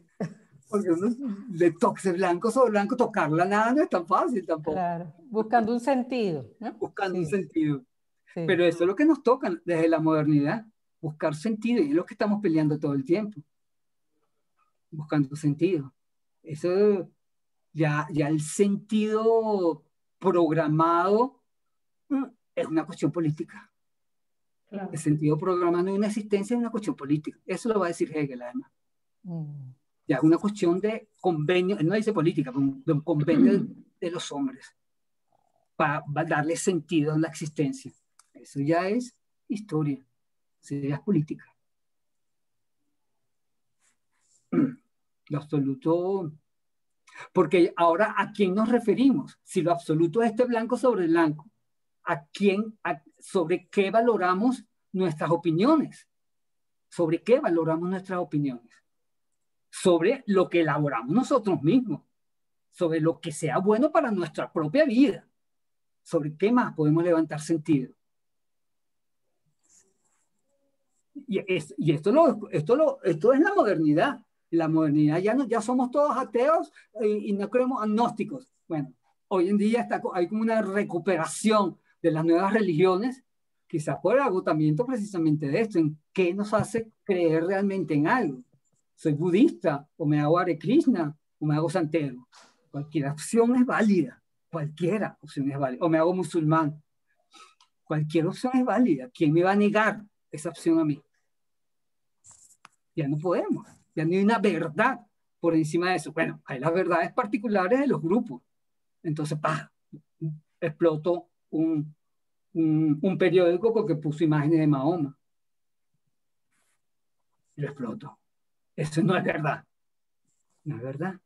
porque uno de toque blanco sobre blanco, tocarla nada no es tan fácil tampoco, Claro. Buscando un sentido, ¿no? buscando un Sí, sentido. Sí. Pero eso es lo que nos toca desde la modernidad, buscar sentido, y es lo que estamos peleando todo el tiempo, buscando sentido. Eso, ya, ya el sentido programado mm, es una cuestión política. Claro. El sentido programado de una existencia es una cuestión política. Eso lo va a decir Hegel, además. Mm, Ya es una cuestión de convenio, no dice política, de un convenio de los hombres para, darle sentido a la existencia. Eso ya es historia, eso ya es política. Lo absoluto. Porque ahora, ¿a quién nos referimos? Si lo absoluto es este blanco sobre blanco, ¿a quién, sobre qué valoramos nuestras opiniones? ¿Sobre qué valoramos nuestras opiniones? Sobre lo que elaboramos nosotros mismos, sobre lo que sea bueno para nuestra propia vida, sobre qué más podemos levantar sentido. Y, es- y esto, lo, esto, lo, esto es la modernidad. La modernidad ya, no, ya somos todos ateos eh, y, no creemos agnósticos. Bueno, hoy en día está, hay como una recuperación de las nuevas religiones, quizás por el agotamiento precisamente de esto, en qué nos hace creer realmente en algo. Soy budista, o me hago Hare Krishna, o me hago santero. Cualquier opción es válida, cualquiera opción es válida. O me hago musulmán. Cualquier opción es válida. ¿Quién me va a negar esa opción a mí? Ya no podemos. Ya no hay una verdad por encima de eso. Bueno, hay las verdades particulares de los grupos. Entonces, pa, explotó un, un, periódico porque puso imágenes de Mahoma. Y lo explotó. Eso no es verdad. No es verdad.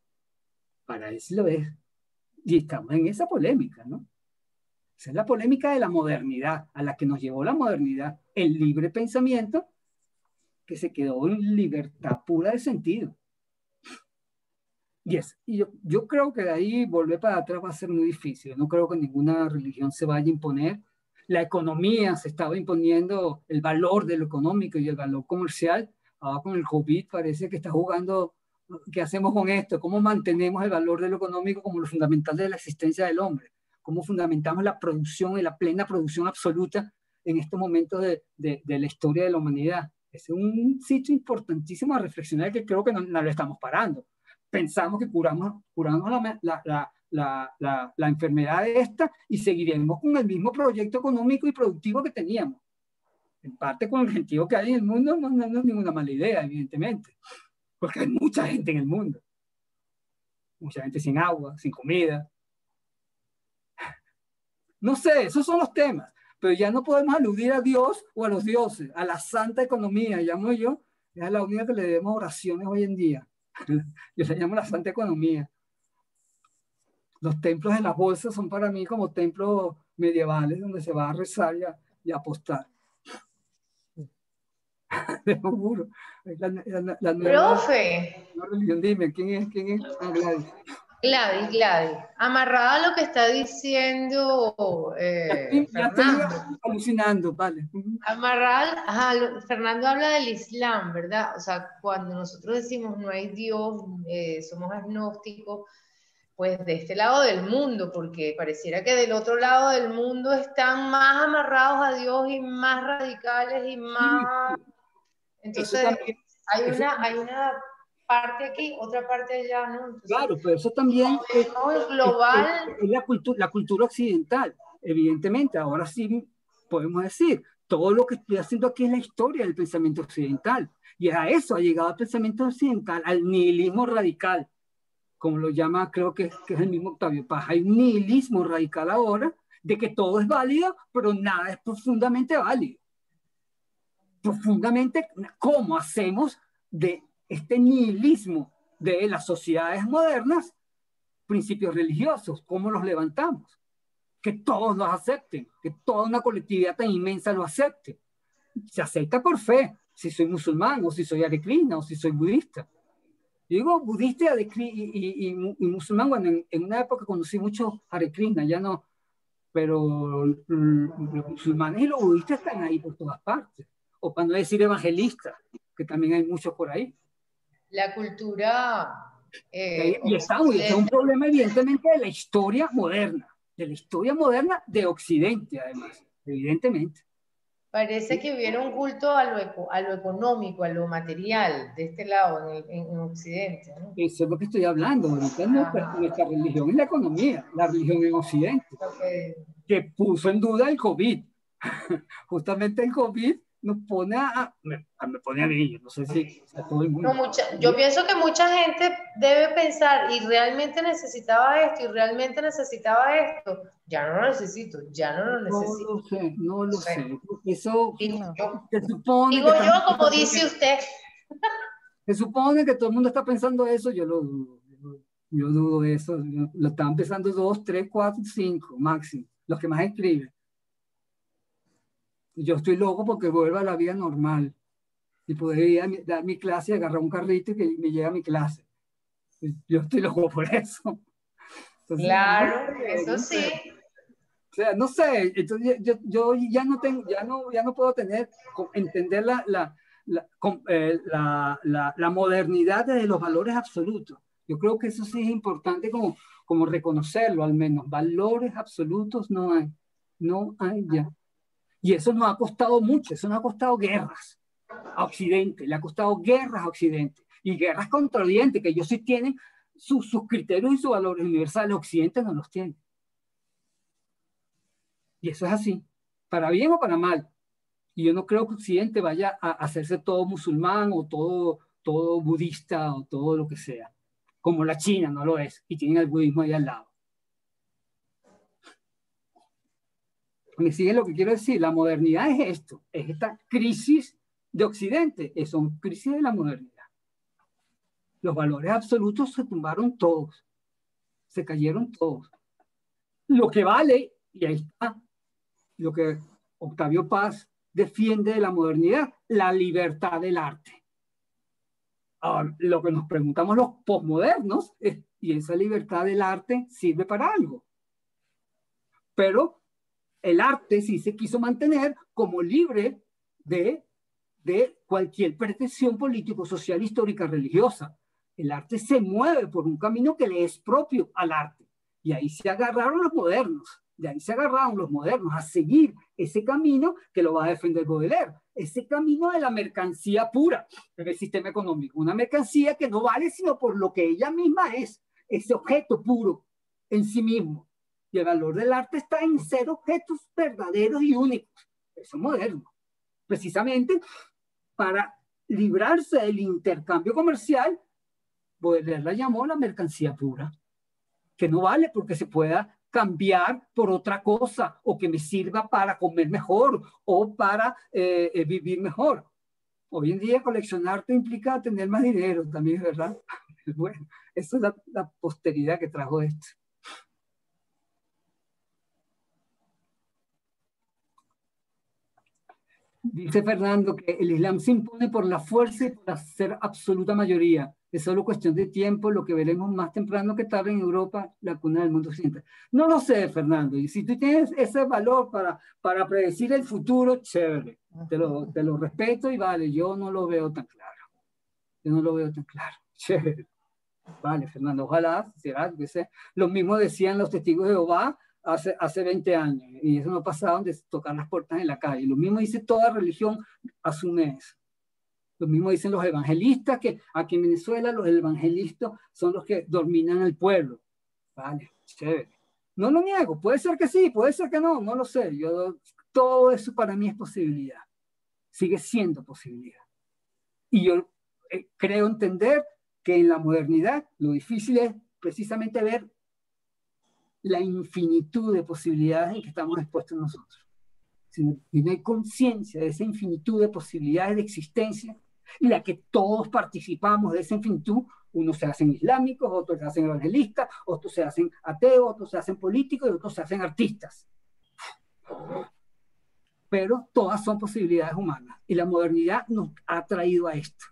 Para eso lo es. Y estamos en esa polémica, ¿no? Esa es la polémica de la modernidad, a la que nos llevó la modernidad, el libre pensamiento, que se quedó en libertad pura de sentido. Y, es, y yo, yo creo que de ahí volver para atrás va a ser muy difícil. No creo que ninguna religión se vaya a imponer. La economía se estaba imponiendo, el valor de lo económico y el valor comercial. Ahora con el COVID parece que está jugando, ¿qué hacemos con esto? ¿Cómo mantenemos el valor de lo económico como lo fundamental de la existencia del hombre? ¿Cómo fundamentamos la producción y la plena producción absoluta en estos momentos de, de, de la historia de la humanidad? Es un sitio importantísimo a reflexionar que creo que no, lo estamos parando. Pensamos que curamos, curamos la, la, la, la, enfermedad esta y seguiremos con el mismo proyecto económico y productivo que teníamos. En parte con el gentío que hay en el mundo no, no, no es ninguna mala idea, evidentemente, porque hay mucha gente en el mundo. Mucha gente sin agua, sin comida. No sé, esos son los temas pero ya no podemos aludir a Dios o a los dioses, a la santa economía, llamo yo, es la única que le debemos oraciones hoy en día. Yo le llamo la santa economía. Los templos de las bolsas son para mí como templos medievales donde se va a rezar y a, y a apostar. Te juro. La, la, la nueva, Profe. la religión, dime, ¿quién es? ¿Quién es? Ah, Gladys. Gladys, amarrada a lo que está diciendo eh, ya Fernando. estoy alucinando, vale. Amarrada, ajá, Fernando habla del Islam, ¿verdad? O sea, cuando nosotros decimos no hay Dios, eh, somos agnósticos, pues de este lado del mundo, porque pareciera que del otro lado del mundo están más amarrados a Dios y más radicales y más... Entonces, hay una, hay una parte aquí, otra parte allá, ¿no? Entonces, Claro, pero eso también es. El global, es la, cultura, la cultura occidental, evidentemente. Ahora sí podemos decir, todo lo que estoy haciendo aquí es la historia del pensamiento occidental. Y a eso ha llegado el pensamiento occidental, al nihilismo radical, como lo llama, creo que, que es el mismo Octavio Paz, hay un nihilismo radical ahora de que todo es válido, pero nada es profundamente válido. Profundamente, ¿cómo hacemos de este nihilismo de las sociedades modernas principios religiosos? ¿Cómo los levantamos? Que todos los acepten, que toda una colectividad tan inmensa lo acepte. Se acepta por fe, si soy musulmán, o si soy Hare o si soy budista. digo budista y, y, musulmán, bueno, en, una época conocí mucho Hare ya no, pero los musulmanes y los budistas están ahí por todas partes. O para no decir evangelistas, que también hay muchos por ahí. La cultura... Eh, y está, es un problema evidentemente de la historia moderna, de la historia moderna de Occidente, además, evidentemente. Parece que hubiera un culto a lo, a lo económico, a lo material, de este lado, en, en Occidente. ¿no? Eso es lo que estoy hablando. Ahorita nuestra, nuestra, religión es la economía, la religión en Occidente, que puso en duda el COVID. Justamente el COVID nos pone a, me, me pone a mí, no sé si a todo el mundo. No, mucha, yo pienso que mucha gente debe pensar y realmente necesitaba esto y realmente necesitaba esto. Ya no lo necesito, ya no lo necesito. No lo sé, no lo sé. Eso se supone. Digo yo, como dice usted. Se supone que todo el mundo está pensando eso, yo lo dudo. Yo dudo eso. Lo están pensando dos, tres, cuatro, cinco máximo, los que más escriben yo estoy loco porque vuelva a la vida normal y poder ir a dar mi clase, agarrar un carrito y que me llegue a mi clase. Yo estoy loco por eso. claro, eso sí. O sea, no sé, entonces yo, yo, ya no tengo, ya no, ya no puedo tener, entender la, la, la, eh, la, la, la modernidad de los valores absolutos. Yo creo que eso sí es importante como, como reconocerlo al menos. Valores absolutos no hay, no hay ya. Y eso nos ha costado mucho, eso nos ha costado guerras a Occidente, le ha costado guerras a Occidente y guerras contra Oriente, que ellos sí tienen sus, sus criterios y sus valores universales, Occidente no los tiene. Y eso es así, para bien o para mal. Y yo no creo que Occidente vaya a hacerse todo musulmán o todo, todo budista o todo lo que sea, como la China no lo es, y tienen el budismo ahí al lado. ¿Me sigue lo que quiero decir? La modernidad es esto, es esta crisis de Occidente, es una crisis de la modernidad. Los valores absolutos se tumbaron todos, se cayeron todos. Lo que vale, y ahí está, lo que Octavio Paz defiende de la modernidad, la libertad del arte. Ahora, lo que nos preguntamos los posmodernos es, ¿y esa libertad del arte sirve para algo? Pero el arte sí se quiso mantener como libre de, de cualquier pretensión político, social, histórica, religiosa. El arte se mueve por un camino que le es propio al arte. Y ahí se agarraron los modernos, de ahí se agarraron los modernos a seguir ese camino que lo va a defender Baudelaire, ese camino de la mercancía pura en el sistema económico, una mercancía que no vale sino por lo que ella misma es, ese objeto puro en sí mismo. Y el valor del arte está en ser objetos verdaderos y únicos. Eso es moderno. Precisamente para librarse del intercambio comercial, Baudelaire la llamó la mercancía pura, que no vale porque se pueda cambiar por otra cosa o que me sirva para comer mejor o para eh, eh, vivir mejor. Hoy en día coleccionarte implica tener más dinero también, ¿verdad? Bueno, esa es la, la posteridad que trajo esto. Dice Fernando que el Islam se impone por la fuerza y por ser absoluta mayoría. Es solo cuestión de tiempo, lo que veremos más temprano que tarde en Europa, la cuna del mundo occidental. No lo sé, Fernando. Y si tú tienes ese valor para, para predecir el futuro, chévere. Te lo, te lo respeto y vale, yo no lo veo tan claro. Yo no lo veo tan claro. Chévere. Vale, Fernando, ojalá, será, lo mismo decían los testigos de Jehová hace, hace 20 años y eso no pasaba de tocar las puertas en la calle. Lo mismo dice toda religión, asume eso. Lo mismo dicen los evangelistas, que aquí en Venezuela los evangelistas son los que dominan el pueblo. Vale, chévere. No lo niego, puede ser que sí, puede ser que no, no lo sé. Yo, todo eso para mí es posibilidad. Sigue siendo posibilidad. Y yo eh, creo entender que en la modernidad lo difícil es precisamente ver la infinitud de posibilidades en que estamos expuestos nosotros. Si no, si no hay conciencia de esa infinitud de posibilidades de existencia y la que todos participamos de esa infinitud, unos se hacen islámicos, otros se hacen evangelistas, otros se hacen ateos, otros se hacen políticos y otros se hacen artistas. Pero todas son posibilidades humanas y la modernidad nos ha traído a esto.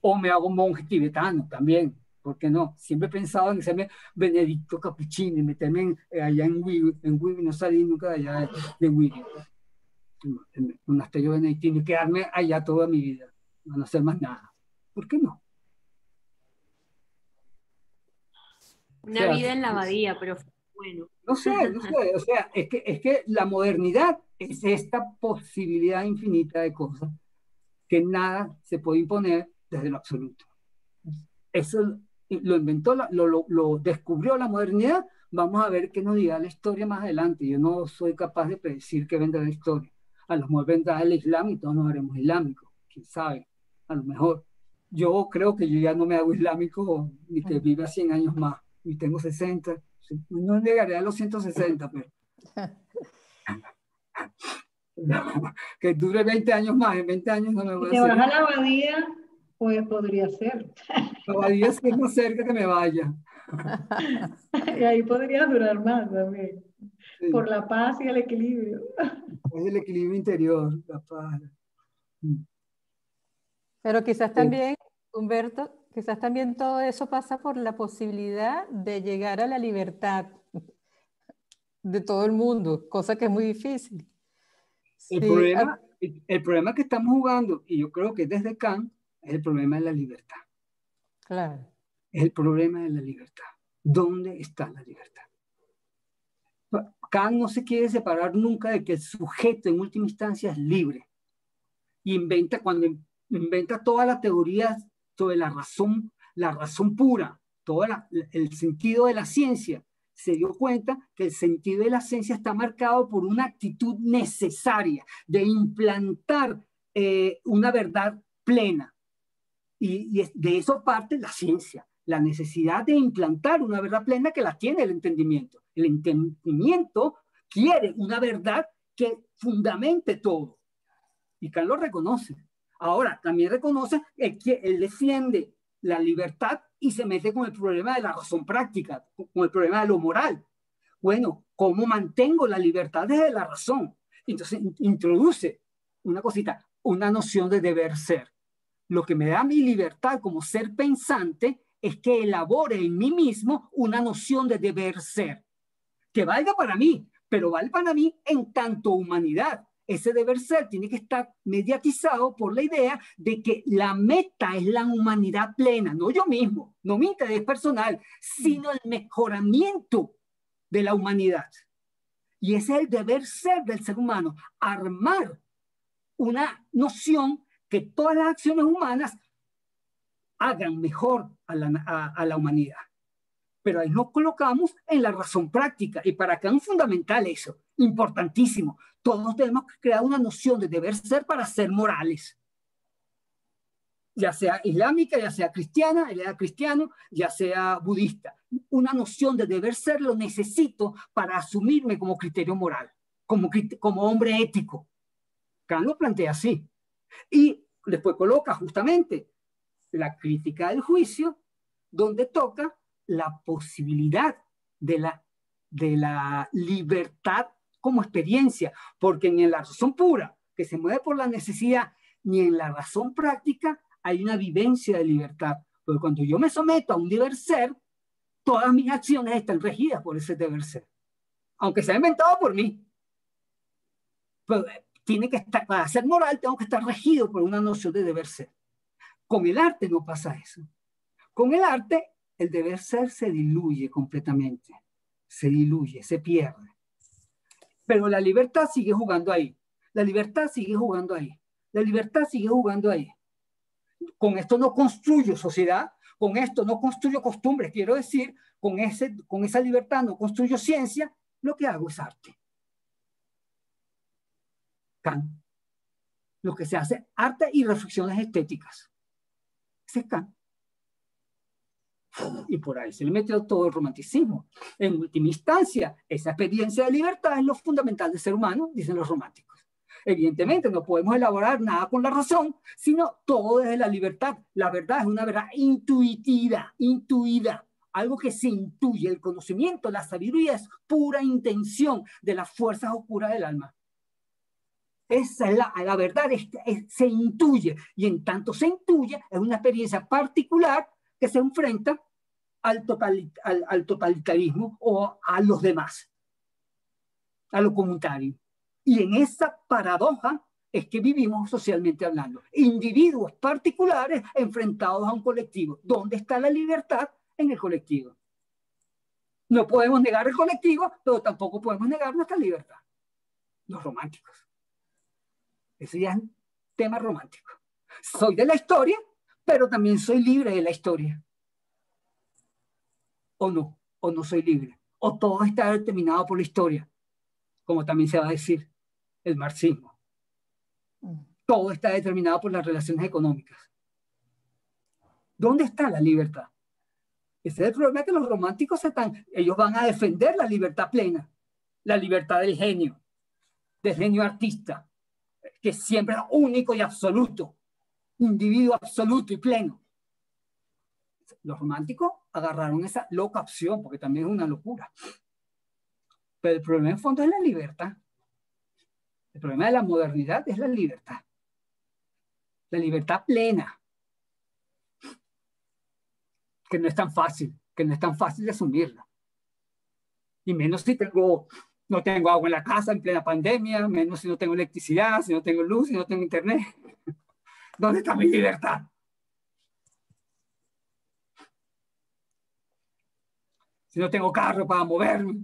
O me hago monje tibetano también, ¿por qué no? Siempre he pensado en serme Benedicto Capuchino y meterme en, eh, allá en Wiwi, en Wiwi, no salí nunca de allá de, en el monasterio benedictino y quedarme allá toda mi vida, no hacer más nada. ¿Por qué no? Una O sea, vida en la abadía, pero bueno. No sé, no sé, o sea, es que, es que la modernidad es esta posibilidad infinita de cosas que nada se puede imponer desde lo absoluto. Eso lo inventó, lo, lo, lo descubrió la modernidad. Vamos a ver qué nos dirá la historia más adelante. Yo no soy capaz de predecir qué vendrá la historia. A lo mejor vendrá el Islam y todos nos haremos islámicos. Quién sabe, a lo mejor. Yo creo que yo ya no me hago islámico ni que viva 100 años más. Y tengo 60. Sí, No llegaré a los 160, pero. que dure 20 años más. En 20 años no me voy a te vas a la abadía, pues podría ser. Todavía es que es más cerca que me vaya. Y ahí podrías durar más también, Sí, por la paz y el equilibrio. es el equilibrio interior, la paz. Mm. Pero quizás Sí. también, Humberto, quizás también todo eso pasa por la posibilidad de llegar a la libertad de todo el mundo, cosa que es muy difícil. El, Sí, problema, el, el problema que estamos jugando, y yo creo que desde Kant, es el problema de la libertad. claro. Es el problema de la libertad. ¿Dónde está la libertad? Kant no se quiere separar nunca de que el sujeto en última instancia es libre. Y inventa, cuando in- inventa todas las teorías sobre la razón, la razón pura, todo la- el sentido de la ciencia, se dio cuenta que el sentido de la ciencia está marcado por una actitud necesaria de implantar eh, una verdad plena. Y, y de eso parte la ciencia, la necesidad de implantar una verdad plena que la tiene el entendimiento. El entendimiento quiere una verdad que fundamente todo. Y Kant lo reconoce. Ahora, también reconoce que él defiende la libertad y se mete con el problema de la razón práctica, con el problema de lo moral. Bueno, ¿cómo mantengo la libertad desde la razón? Entonces in- introduce una cosita, una noción de deber ser. Lo que me da mi libertad como ser pensante es que elabore en mí mismo una noción de deber ser, que valga para mí, pero vale para mí en tanto humanidad. Ese deber ser tiene que estar mediatizado por la idea de que la meta es la humanidad plena, no yo mismo, no mi interés personal, sino el mejoramiento de la humanidad. Y ese es el deber ser del ser humano, armar una noción que todas las acciones humanas hagan mejor a la, a, a la humanidad. Pero ahí nos colocamos en la razón práctica. Y para acá es fundamental eso, importantísimo. Todos tenemos que crear una noción de deber ser para ser morales. Ya sea islámica, ya sea cristiana, ya sea cristiano, ya sea budista. Una noción de deber ser lo necesito para asumirme como criterio moral, como, como hombre ético. Kant lo plantea así. Y después coloca justamente la crítica del juicio, donde toca la posibilidad de la, de la libertad como experiencia, porque ni en la razón pura, que se mueve por la necesidad, ni en la razón práctica hay una vivencia de libertad. Porque cuando yo me someto a un deber ser, todas mis acciones están regidas por ese deber ser, aunque sea inventado por mí. Pero eh, tiene que estar, para ser moral, tengo que estar regido por una noción de deber ser. Con el arte no pasa eso. Con el arte, el deber ser se diluye completamente, se diluye, se pierde. Pero la libertad sigue jugando ahí. La libertad sigue jugando ahí. La libertad sigue jugando ahí. Con esto no construyo sociedad, con esto no construyo costumbres, quiero decir, con, ese, con esa libertad no construyo ciencia, lo que hago es arte. Kant. Lo que se hace arte y reflexiones estéticas. Ese es Kant. Y por ahí se le metió todo el romanticismo. En última instancia, esa experiencia de libertad es lo fundamental del ser humano, dicen los románticos. Evidentemente, no podemos elaborar nada con la razón, sino todo desde la libertad. La verdad es una verdad intuitiva, intuida, algo que se intuye. El conocimiento, la sabiduría es pura intención de las fuerzas oscuras del alma. Esa es la, la verdad, se intuye. Y en tanto se intuye, es una experiencia particular que se enfrenta al, al, totalitarismo o a los demás, a lo comunitario. Y en esa paradoja es que vivimos socialmente hablando. Individuos particulares enfrentados a un colectivo. ¿Dónde está la libertad en el colectivo? No podemos negar el colectivo, pero tampoco podemos negar nuestra libertad. Los románticos. Ese ya es un tema romántico. Soy de la historia, pero también soy libre de la historia. O no, o no soy libre. O todo está determinado por la historia, como también se va a decir el marxismo. Todo está determinado por las relaciones económicas. ¿Dónde está la libertad? Ese es el problema que los románticos están, ellos van a defender la libertad plena, la libertad del genio, del genio artista, que siempre es único y absoluto, individuo absoluto y pleno. Los románticos agarraron esa loca opción, porque también es una locura. Pero el problema en fondo es la libertad. El problema de la modernidad es la libertad. La libertad plena. Que no es tan fácil, que no es tan fácil de asumirla. Y menos si tengo no tengo agua en la casa en plena pandemia, menos si no tengo electricidad, si no tengo luz, si no tengo internet. ¿Dónde está mi libertad? Si no tengo carro para moverme.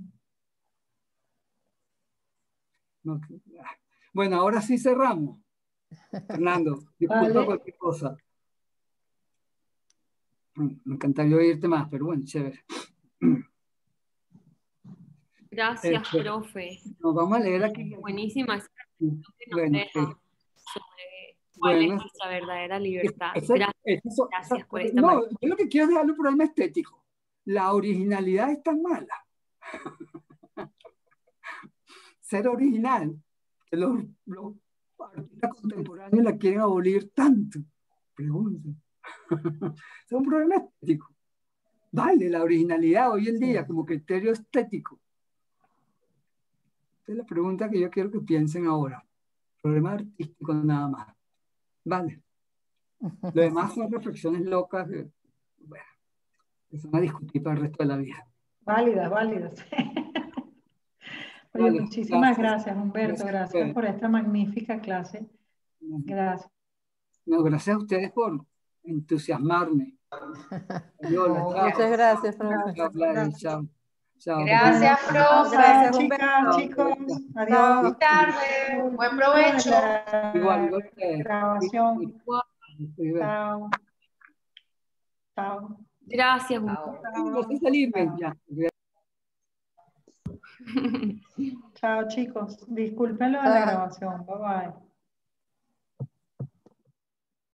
Bueno, ahora sí cerramos. Fernando, disculpa cualquier cosa. Me encantaría oírte más, pero bueno, chévere. Gracias, profe. Nos vamos a leer aquí. Buenísima bueno, sobre cuál es nuestra verdadera libertad. gracias, por esta No, yo lo que quiero es dejarle un problema estético. La originalidad es tan mala. Ser original. Los, los artistas contemporáneos la quieren abolir tanto. Pregunta. es un problema estético. Vale, la originalidad hoy en día como criterio estético esta es la pregunta que yo quiero que piensen ahora. Problema artístico nada más. Vale. Lo demás son reflexiones locas que, bueno, que son a discutir para el resto de la vida. Válidas, válidas. muchísimas gracias, Humberto. Gracias, por esta magnífica clase. Gracias. No, gracias a ustedes por entusiasmarme. Muchas gracias, profesor. Chao. Gracias, profe. Gracias, chicas, chicos. Adiós. Buenas tardes. Buen provecho. Igual, Grabación. Chao. Chao. Gracias, Chao, chicos. Disculpen lo de la grabación. Bye bye.